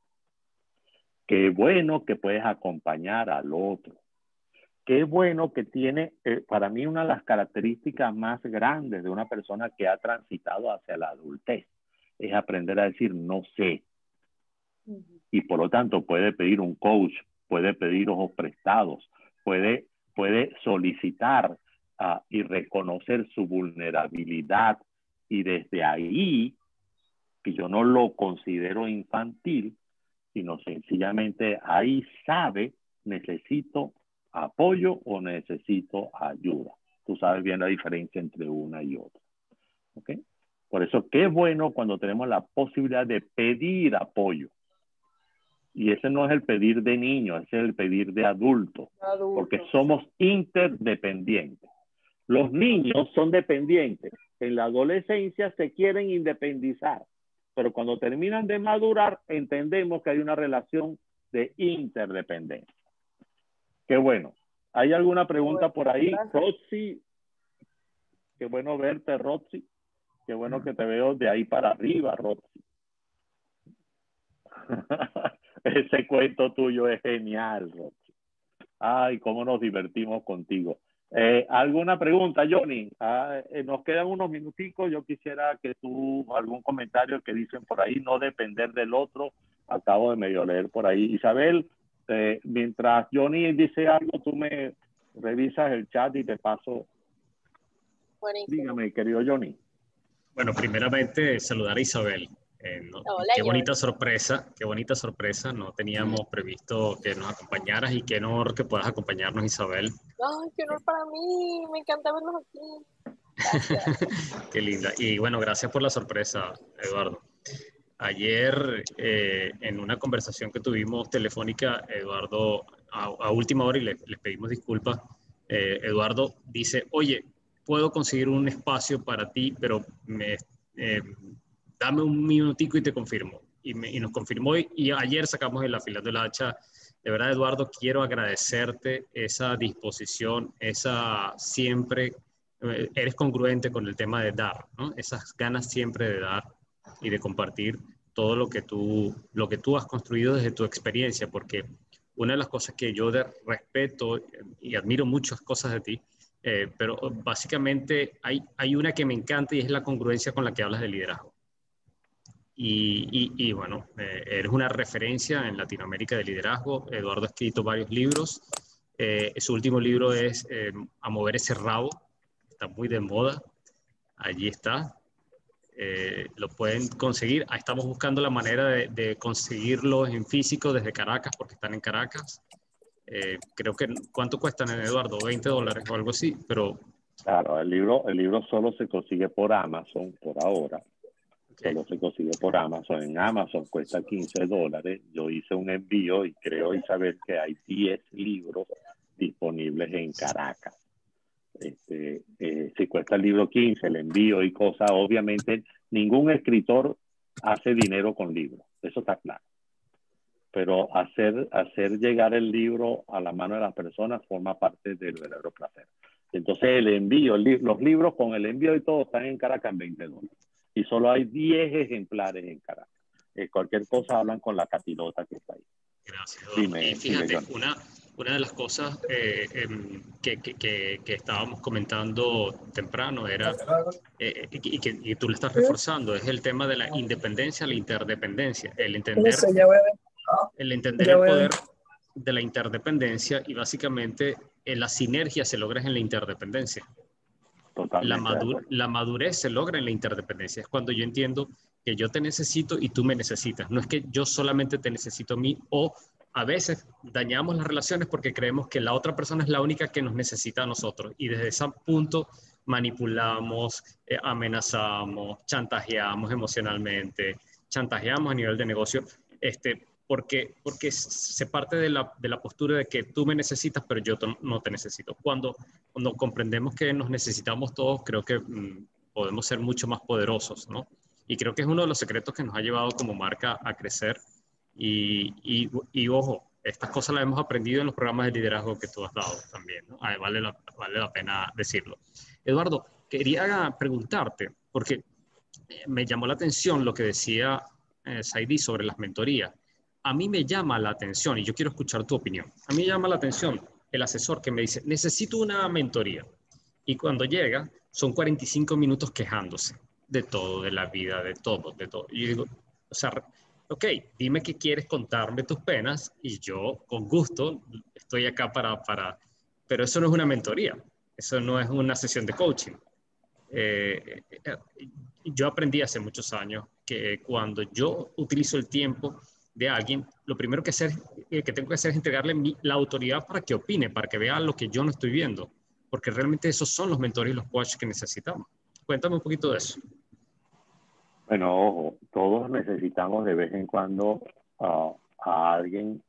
Qué bueno que puedes acompañar al otro. Qué bueno que tiene, eh, para mí, una de las características más grandes de una persona que ha transitado hacia la adultez es aprender a decir no sé. Y por lo tanto puede pedir un coach, puede pedir ojos prestados, puede, puede solicitar y reconocer su vulnerabilidad y desde ahí, que yo no lo considero infantil, sino sencillamente ahí sabe, necesito apoyo o necesito ayuda. Tú sabes bien la diferencia entre una y otra. ¿Ok? Por eso, qué bueno cuando tenemos la posibilidad de pedir apoyo. Y ese no es el pedir de niño, ese es el pedir de adulto, Adulto. porque somos interdependientes. Los niños son dependientes. En la adolescencia se quieren independizar, pero cuando terminan de madurar entendemos que hay una relación de interdependencia. Qué bueno. ¿Hay alguna pregunta por ahí? Gracias. Roxy, qué bueno verte, Roxy. Qué bueno que te veo de ahí para arriba, Roxy. Ese cuento tuyo es genial, Roxy. Ay, cómo nos divertimos contigo. Eh, ¿Alguna pregunta, Johnny? Ah, eh, nos quedan unos minuticos. Yo quisiera que tú, algún comentario que dicen por ahí, no depender del otro. Acabo de medio leer por ahí. Isabel, eh, mientras Johnny dice algo, tú me revisas el chat y te paso. Buenísimo. Dígame, querido Johnny. Bueno, primeramente saludar a Isabel. Eh, qué bonita sorpresa, qué bonita sorpresa. No teníamos previsto que nos acompañaras y qué honor que puedas acompañarnos, Isabel. Ay, qué honor para mí. Me encanta vernos aquí. qué linda. Y bueno, gracias por la sorpresa, Eduardo. Ayer, eh, en una conversación que tuvimos telefónica, Eduardo, a, última hora, y les pedimos disculpas, eh, Eduardo dice, oye, puedo conseguir un espacio para ti, pero me, dame un minutico y te confirmo. Y, nos confirmó y, ayer sacamos el afilado de la hacha. De verdad, Eduardo, quiero agradecerte esa disposición, esa siempre, eh, eres congruente con el tema de dar, ¿no? Esas ganas siempre de dar y de compartir todo lo que tú, lo que tú has construido desde tu experiencia, porque una de las cosas que yo de respeto y admiro muchas cosas de ti, eh, pero básicamente hay, hay una que me encanta y es la congruencia con la que hablas de liderazgo. Y, bueno, eh, eres una referencia en Latinoamérica de liderazgo. Eduardo ha escrito varios libros. Eh, su último libro es eh, A mover ese rabo. Está muy de moda. Allí está. lo pueden conseguir. Ahí estamos buscando la manera de, de, conseguirlo en físico desde Caracas, porque están en Caracas. creo que, ¿cuánto cuestan, Eduardo? 20 dólares o algo así, pero... Claro, el libro, el libro solo se consigue por Amazon por ahora solo se consigue por Amazon. En Amazon cuesta 15 dólares. Yo hice un envío y creo, Isabel, que hay 10 libros disponibles en Caracas. Este, eh, si cuesta el libro 15, el envío y cosas, obviamente ningún escritor hace dinero con libros, eso está claro. Pero hacer, hacer llegar el libro a la mano de las personas forma parte del verdadero placer. Entonces el envío, los libros con el envío y todo están en Caracas en 20 dólares y solo hay 10 ejemplares en Caracas. Eh, cualquier cosa hablan con la catilota que está ahí. Gracias. y fíjate, una, una de las cosas eh, em, que, que, que, estábamos comentando temprano era, eh, y, que, y tú lo estás reforzando, es el tema de la independencia, la interdependencia, el entender, el, entender el poder de la interdependencia y básicamente la sinergia se logra en la interdependencia. La, la madurez se logra en la interdependencia. Es cuando yo entiendo que yo te necesito y tú me necesitas. No es que yo solamente te necesito a mí o a veces dañamos las relaciones porque creemos que la otra persona es la única que nos necesita a nosotros y desde ese punto manipulamos, eh, amenazamos, chantajeamos emocionalmente, chantajeamos a nivel de negocio. Este, porque, porque se parte de la, de la postura de que tú me necesitas, pero yo no te necesito. Cuando, cuando comprendemos que nos necesitamos todos, creo que mm, podemos ser mucho más poderosos, ¿no? Y creo que es uno de los secretos que nos ha llevado como marca a crecer. Y, y, y ojo, estas cosas las hemos aprendido en los programas de liderazgo que tú has dado también, ¿no? vale, la, vale la pena decirlo. Eduardo, quería preguntarte, porque me llamó la atención lo que decía eh, Saidi sobre las mentorías a mí me llama la atención, y yo quiero escuchar tu opinión, a mí me llama la atención el asesor que me dice, necesito una mentoría. Y cuando llega, son 45 minutos quejándose de todo, de la vida, de todo, de todo. Y yo digo, o sea, ok, dime que quieres contarme tus penas y yo con gusto estoy acá para, para, pero eso no es una mentoría, eso no es una sesión de coaching. Eh, eh, yo aprendí hace muchos años que cuando yo utilizo el tiempo de alguien, lo primero que, hacer, eh, que tengo que hacer es entregarle la autoridad para que opine, para que vea lo que yo no estoy viendo, porque realmente esos son los mentores y los coaches que necesitamos. Cuéntame un poquito de eso. Bueno, ojo, todos necesitamos de vez en cuando a alguien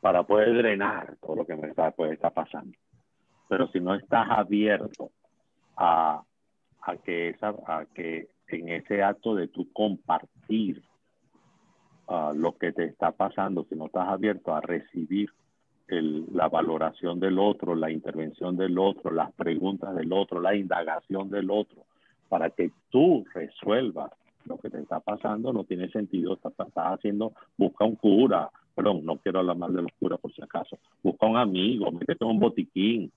para poder drenar todo lo que me está, pasando. Pero si no estás abierto a, a, que esa, a que en ese acto de tu compartir lo que te está pasando, si no estás abierto a recibir la valoración del otro, la intervención del otro, las preguntas del otro, la indagación del otro, para que tú resuelvas lo que te está pasando, no tiene sentido. Estás, haciendo, busca un cura, perdón, no quiero hablar mal de los curas por si acaso, busca un amigo, métete un botiquín,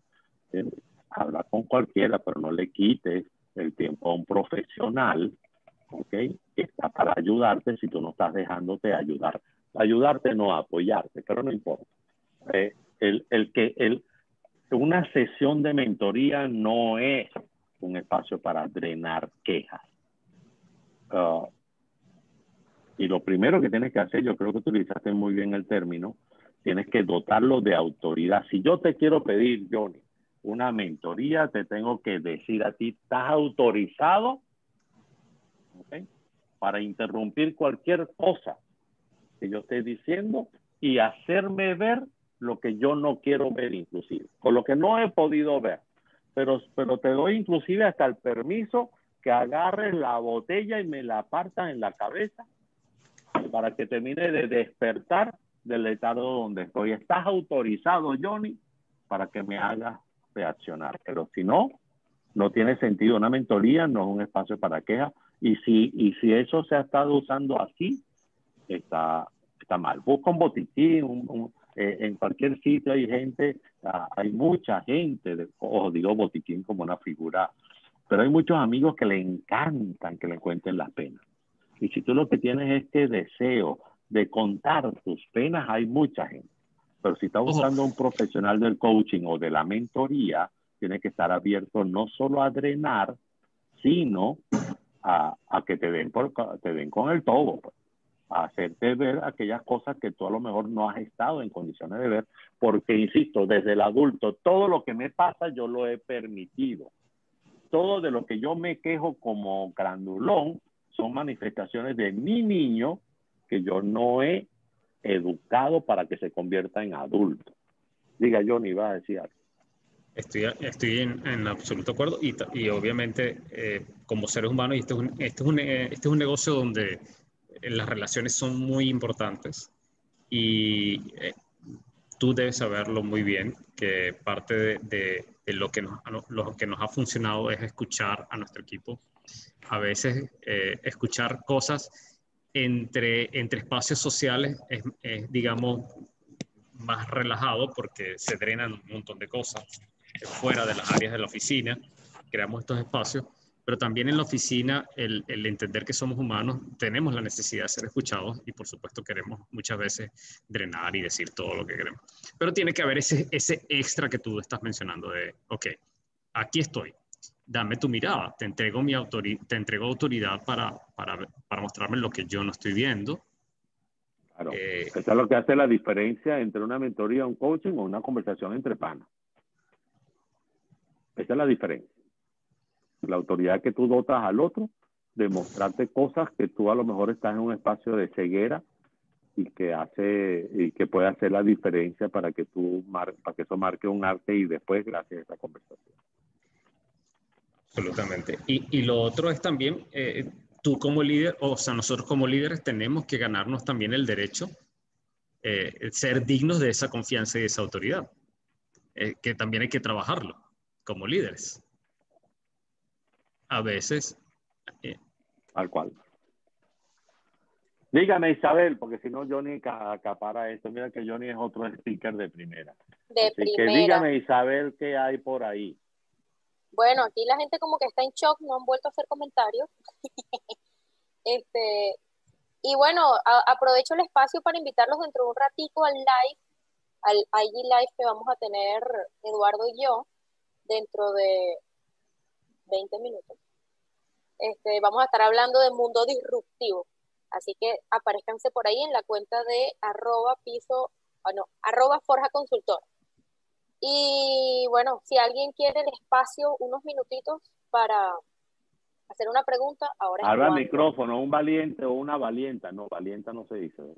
habla con cualquiera, pero no le quites el tiempo a un profesional ¿ok? Está para ayudarte si tú no estás dejándote ayudar. Ayudarte no apoyarte, pero no importa. Eh, el, el, que el, una sesión de mentoría no es un espacio para drenar quejas. Uh, Y lo primero que tienes que hacer, yo creo que utilizaste muy bien el término, tienes que dotarlo de autoridad. Si yo te quiero pedir, Johnny, una mentoría, te tengo que decir a ti, ¿estás autorizado para interrumpir cualquier cosa que yo esté diciendo y hacerme ver lo que yo no quiero ver inclusive, con lo que no he podido ver. Pero, pero te doy inclusive hasta el permiso que agarres la botella y me la apartas en la cabeza para que termine de despertar del letardo donde estoy. Estás autorizado, Johnny, para que me hagas reaccionar. Pero si no, no tiene sentido. Una mentoría no es un espacio para quejas. Y si, y si eso se ha estado usando así, está, está mal. Busca un botiquín, eh, en cualquier sitio hay gente, ah, hay mucha gente, o digo botiquín como una figura, pero hay muchos amigos que le encantan que le cuenten las penas. Y si tú lo que tienes es este deseo de contar tus penas, hay mucha gente. Pero si estás buscando un profesional del coaching o de la mentoría, tiene que estar abierto no solo a drenar, sino a, que te den, por, te den con el todo, pues. a hacerte ver aquellas cosas que tú a lo mejor no has estado en condiciones de ver, porque, insisto, desde el adulto, todo lo que me pasa yo lo he permitido. Todo de lo que yo me quejo como grandulón son manifestaciones de mi niño que yo no he educado para que se convierta en adulto. Diga, Johnny, va a decir algo. Estoy, estoy en, en absoluto acuerdo y, y obviamente eh, como seres humanos, y este es, un, este, es un, eh, este es un negocio donde eh, las relaciones son muy importantes y tú debes saberlo muy bien, que parte de, de, de, lo, que nos, lo que nos ha funcionado es escuchar a nuestro equipo. A veces escuchar cosas entre, entre espacios sociales es, digamos, más relajado porque se drenan un montón de cosas fuera de las áreas de la oficina, creamos estos espacios, pero también en la oficina el, el, entender que somos humanos, tenemos la necesidad de ser escuchados y por supuesto queremos muchas veces drenar y decir todo lo que queremos. Pero tiene que haber ese, ese extra que tú estás mencionando de, ok, aquí estoy, dame tu mirada, te entrego, mi autoridad, te entrego autoridad para, para, para, mostrarme lo que yo no estoy viendo. Claro. Eh, Eso es lo que hace la diferencia entre una mentoría, un coaching o una conversación entre panas. Esa es la diferencia. La autoridad que tú dotas al otro de mostrarte cosas que tú a lo mejor estás en un espacio de ceguera y que hace y que puede hacer la diferencia para que tú mar, para que eso marque un arte y después gracias a esa conversación. Absolutamente. Y, y lo otro es también, eh, tú como líder, o sea, nosotros como líderes tenemos que ganarnos también el derecho, eh, ser dignos de esa confianza y de esa autoridad, eh, que también hay que trabajarlo como líderes. A veces. Eh, Al cual. Dígame, Isabel, porque si no, Johnny acapara esto. Mira que Johnny es otro speaker de primera. De Así primera. que dígame, Isabel, ¿qué hay por ahí? Bueno, aquí la gente como que está en shock, no han vuelto a hacer comentarios. este, y bueno, a, aprovecho el espacio para invitarlos dentro de un ratico al live, al IG Live que vamos a tener Eduardo y yo dentro de 20 minutos. Este, vamos a estar hablando de mundo disruptivo. Así que aparezcanse por ahí en la cuenta de arroba piso, oh no, arroba forja consultor. Y bueno, si alguien quiere el espacio, unos minutitos para hacer una pregunta, ahora Habla micrófono, un valiente o una valienta. No, valienta no se dice. ¿eh?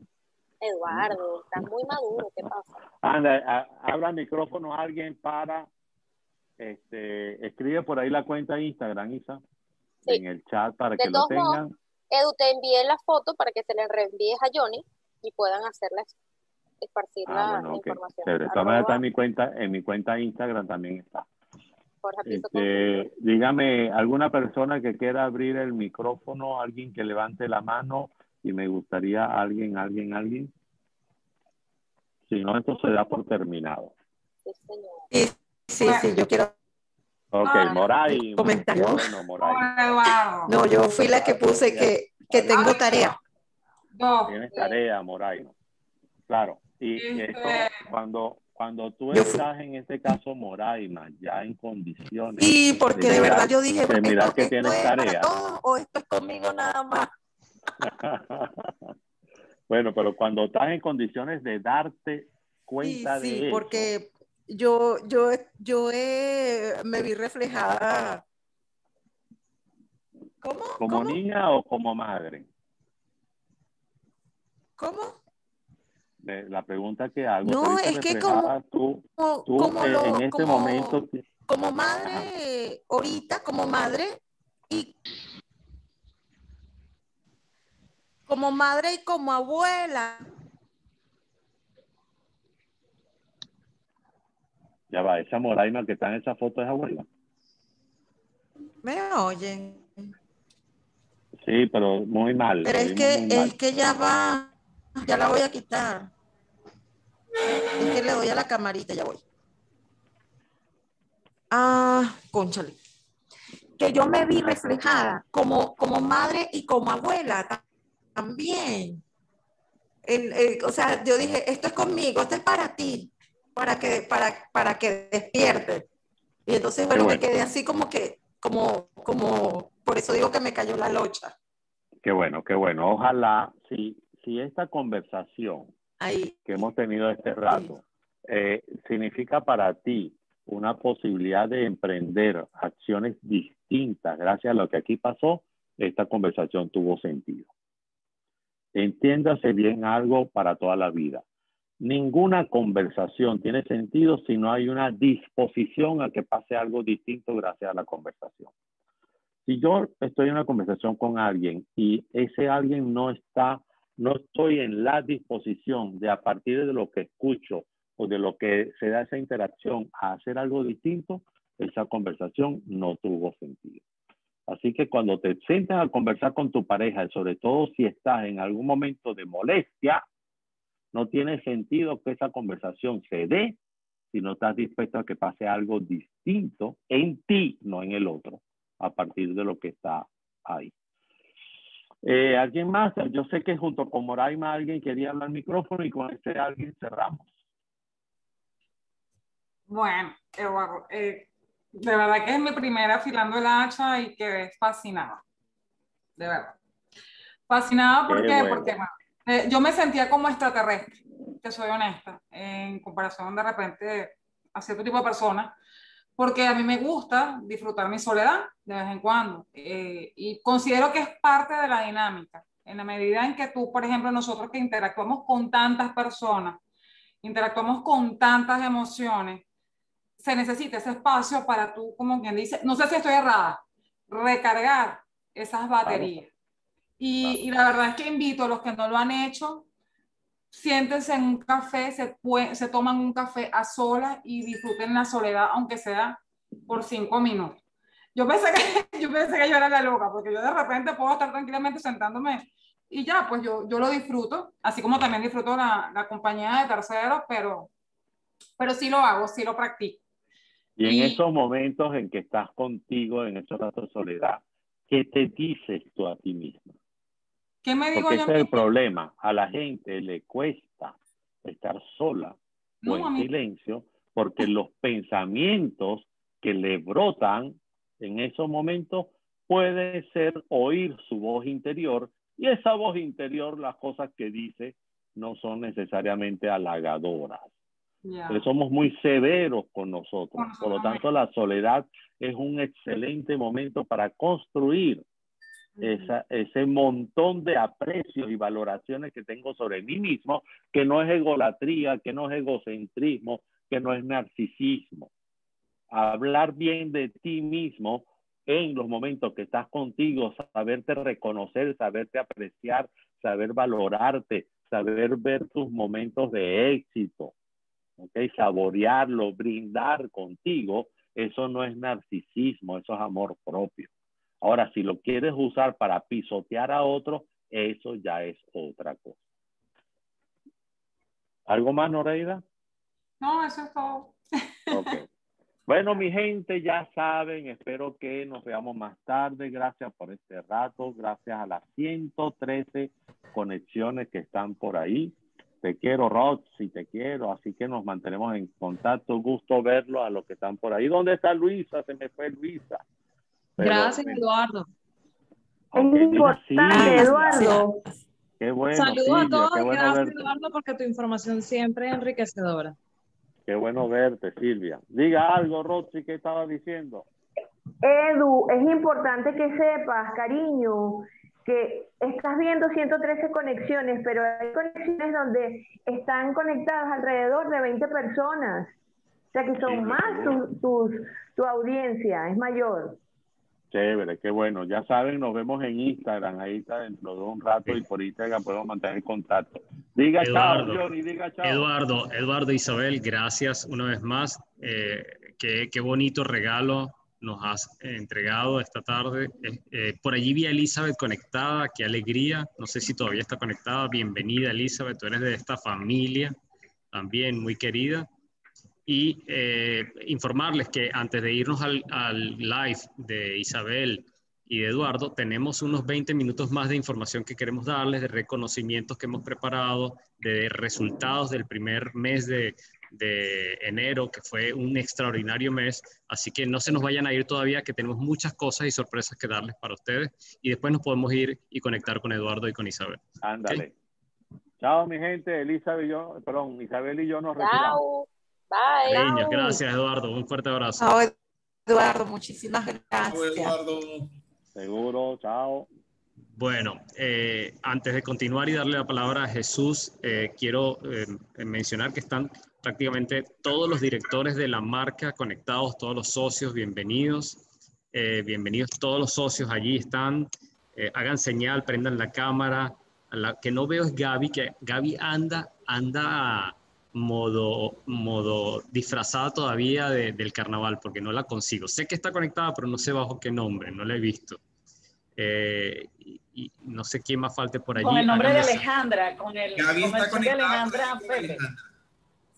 Eduardo, estás muy maduro, ¿qué pasa? Anda, habla micrófono a alguien para, este, escribe por ahí la cuenta de Instagram, Isa, sí. en el chat para de que lo tengan. Modos, Edu, te envié la foto para que se le reenvíes a Johnny y puedan hacerla esparcir ah, la, bueno, okay. información. Arroba, está en mi cuenta, en mi cuenta de Instagram también está. Este, dígame, alguna persona que quiera abrir el micrófono, alguien que levante la mano y me gustaría alguien, alguien, alguien. Si no, esto se da por terminado. Sí, señor. Sí, sí, sí, yo quiero. Ok, Moray. Comentario. Bueno, Moray. No, yo fui la que puse que, que tengo tarea. No. Tienes tarea, Moray. Claro. Y esto, cuando, cuando tú estás en este caso Moraima, ya en condiciones. Sí, porque de, de verdad yo dije, de mirar que esto, tienes tarea. Todo, o esto es conmigo nada más. bueno, pero cuando estás en condiciones de darte cuenta sí, de eso. porque yo, yo, yo me vi reflejada. ¿Cómo? ¿Como niña o como madre? ¿Cómo? La pregunta que hago. No, es que como, tú, como en este momento. Como madre, ahorita, como madre, y como madre y como abuela. Ya va, esa Moraima que está en esa foto es abuela. ¿Me oyen? Sí, pero muy mal. Pero es que, es que ya va, ya la voy a quitar. Es que le doy a la camarita, ya voy. Ah, conchale. Que yo me vi reflejada como, como madre y como abuela también. o sea, yo dije, esto es conmigo, esto es para ti, para que, para, para que despiertes. Y entonces, bueno, me quedé así como que, como, como, por eso digo que me cayó la locha. Qué bueno, qué bueno. Ojalá, si, si esta conversación que hemos tenido este rato eh, significa para ti una posibilidad de emprender acciones distintas gracias a lo que aquí pasó, esta conversación tuvo sentido. Entiéndase bien algo para toda la vida. Ninguna conversación tiene sentido si no hay una disposición a que pase algo distinto gracias a la conversación. Si yo estoy en una conversación con alguien y ese alguien no está, no estoy en la disposición de a partir de lo que escucho o de lo que se da esa interacción a hacer algo distinto, esa conversación no tuvo sentido. Así que cuando te sientas a conversar con tu pareja, sobre todo si estás en algún momento de molestia, no tiene sentido que esa conversación se dé si no estás dispuesto a que pase algo distinto en ti, no en el otro, a partir de lo que está ahí. Eh, ¿Alguien más? Yo sé que junto con Moraima alguien quería hablar al micrófono y con ese alguien cerramos. Bueno, Eduardo, eh, de verdad que es mi primera afilando el hacha y quedé fascinada. De verdad. Fascinada porque, porque eh, yo me sentía como extraterrestre, que soy honesta, en comparación de repente a cierto tipo de personas, porque a mí me gusta disfrutar mi soledad de vez en cuando eh, y considero que es parte de la dinámica. En la medida en que tú, por ejemplo, nosotros que interactuamos con tantas personas, interactuamos con tantas emociones, se necesita ese espacio para tú, como quien dice, no sé si estoy errada, recargar esas baterías. Y, y, la verdad es que invito a los que no lo han hecho, siéntense en un café, se, se toman un café a solas y disfruten la soledad, aunque sea por cinco minutos. Yo pensé que yo, pensé que yo era la loca, porque yo de repente puedo estar tranquilamente sentándome y ya, pues yo, yo lo disfruto, así como también disfruto la, la compañía de terceros, pero, pero sí lo hago, sí lo practico. Y en esos momentos en que estás contigo, en esos ratos de soledad, ¿qué te dices tú a ti mismo? ¿Qué me digo Porque ese es el problema. A la gente le cuesta estar sola o en silencio porque los pensamientos que le brotan en esos momentos puede ser oír su voz interior y esa voz interior, las cosas que dice, no son necesariamente halagadoras somos muy severos con nosotros. Por lo tanto, la soledad es un excelente momento para construir esa, ese montón de aprecios y valoraciones que tengo sobre mí mismo, que no es egolatría, que no es egocentrismo, que no es narcisismo. Hablar bien de ti mismo en los momentos que estás contigo, saberte reconocer, saberte apreciar, saber valorarte, saber ver tus momentos de éxito, ¿okay? saborearlo, brindar contigo, eso no es narcisismo, eso es amor propio. Ahora, si lo quieres usar para pisotear a otro, eso ya es otra cosa. ¿Algo más, Noreida? No, eso es todo. Okay. Bueno, mi gente, ya saben, espero que nos veamos más tarde. Gracias por este rato, gracias a las 113 conexiones que están por ahí. Te quiero, Roxy, te quiero. Así que nos mantenemos en contacto. Gusto verlo a los que están por ahí. ¿Dónde está Luisa? Se me fue Luisa. Gracias, Eduardo. Es importante, Eduardo. Qué bueno. Saludos a todos gracias, Eduardo, porque tu información siempre es enriquecedora. Qué bueno verte, Silvia. Diga algo, Roxy, ¿qué estaba diciendo? Edu, es importante que sepas, cariño, que estás viendo 113 conexiones, pero hay conexiones donde están conectadas alrededor de 20 personas. O sea que son más tus, tu audiencia, es mayor. Chévere, qué bueno. Ya saben, nos vemos en Instagram. Ahí está dentro de un rato y por Instagram podemos mantener contacto. Diga Eduardo, chao, Johnny, diga chao. Eduardo, Eduardo, Isabel, gracias una vez más. Eh, qué, qué, bonito regalo nos has entregado esta tarde. Eh, eh, por allí vi a Elizabeth conectada, qué alegría. No sé si todavía está conectada. Bienvenida, Elizabeth. Tú eres de esta familia también muy querida y eh, informarles que antes de irnos al, live de Isabel y de Eduardo, tenemos unos 20 minutos más de información que queremos darles, de reconocimientos que hemos preparado, de resultados del primer mes de, de enero, que fue un extraordinario mes. Así que no se nos vayan a ir todavía, que tenemos muchas cosas y sorpresas que darles para ustedes. Y después nos podemos ir y conectar con Eduardo y con Isabel. Ándale. Chao, mi gente. Elizabeth y yo, perdón, Isabel y yo nos retiramos. Bye. gracias Eduardo. Un fuerte abrazo. Chao, Eduardo. Muchísimas gracias. Chao, Eduardo. Seguro, chao. Bueno, eh, antes de continuar y darle la palabra a Jesús, eh, quiero eh, mencionar que están prácticamente todos los directores de la marca conectados, todos los socios, bienvenidos. bienvenidos todos los socios, allí están. hagan señal, prendan la cámara. la que no veo es Gaby, que Gaby anda, anda modo, modo disfrazada todavía del carnaval, porque no la consigo. Sé que está conectada, pero no sé bajo qué nombre, no la he visto. Eh, y, no sé quién más falte por allí. Con el nombre de Alejandra, con el, con de Alejandra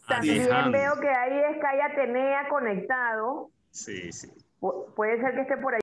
También veo que ahí es Calla Atenea conectado. Sí, sí. puede ser que esté por ahí.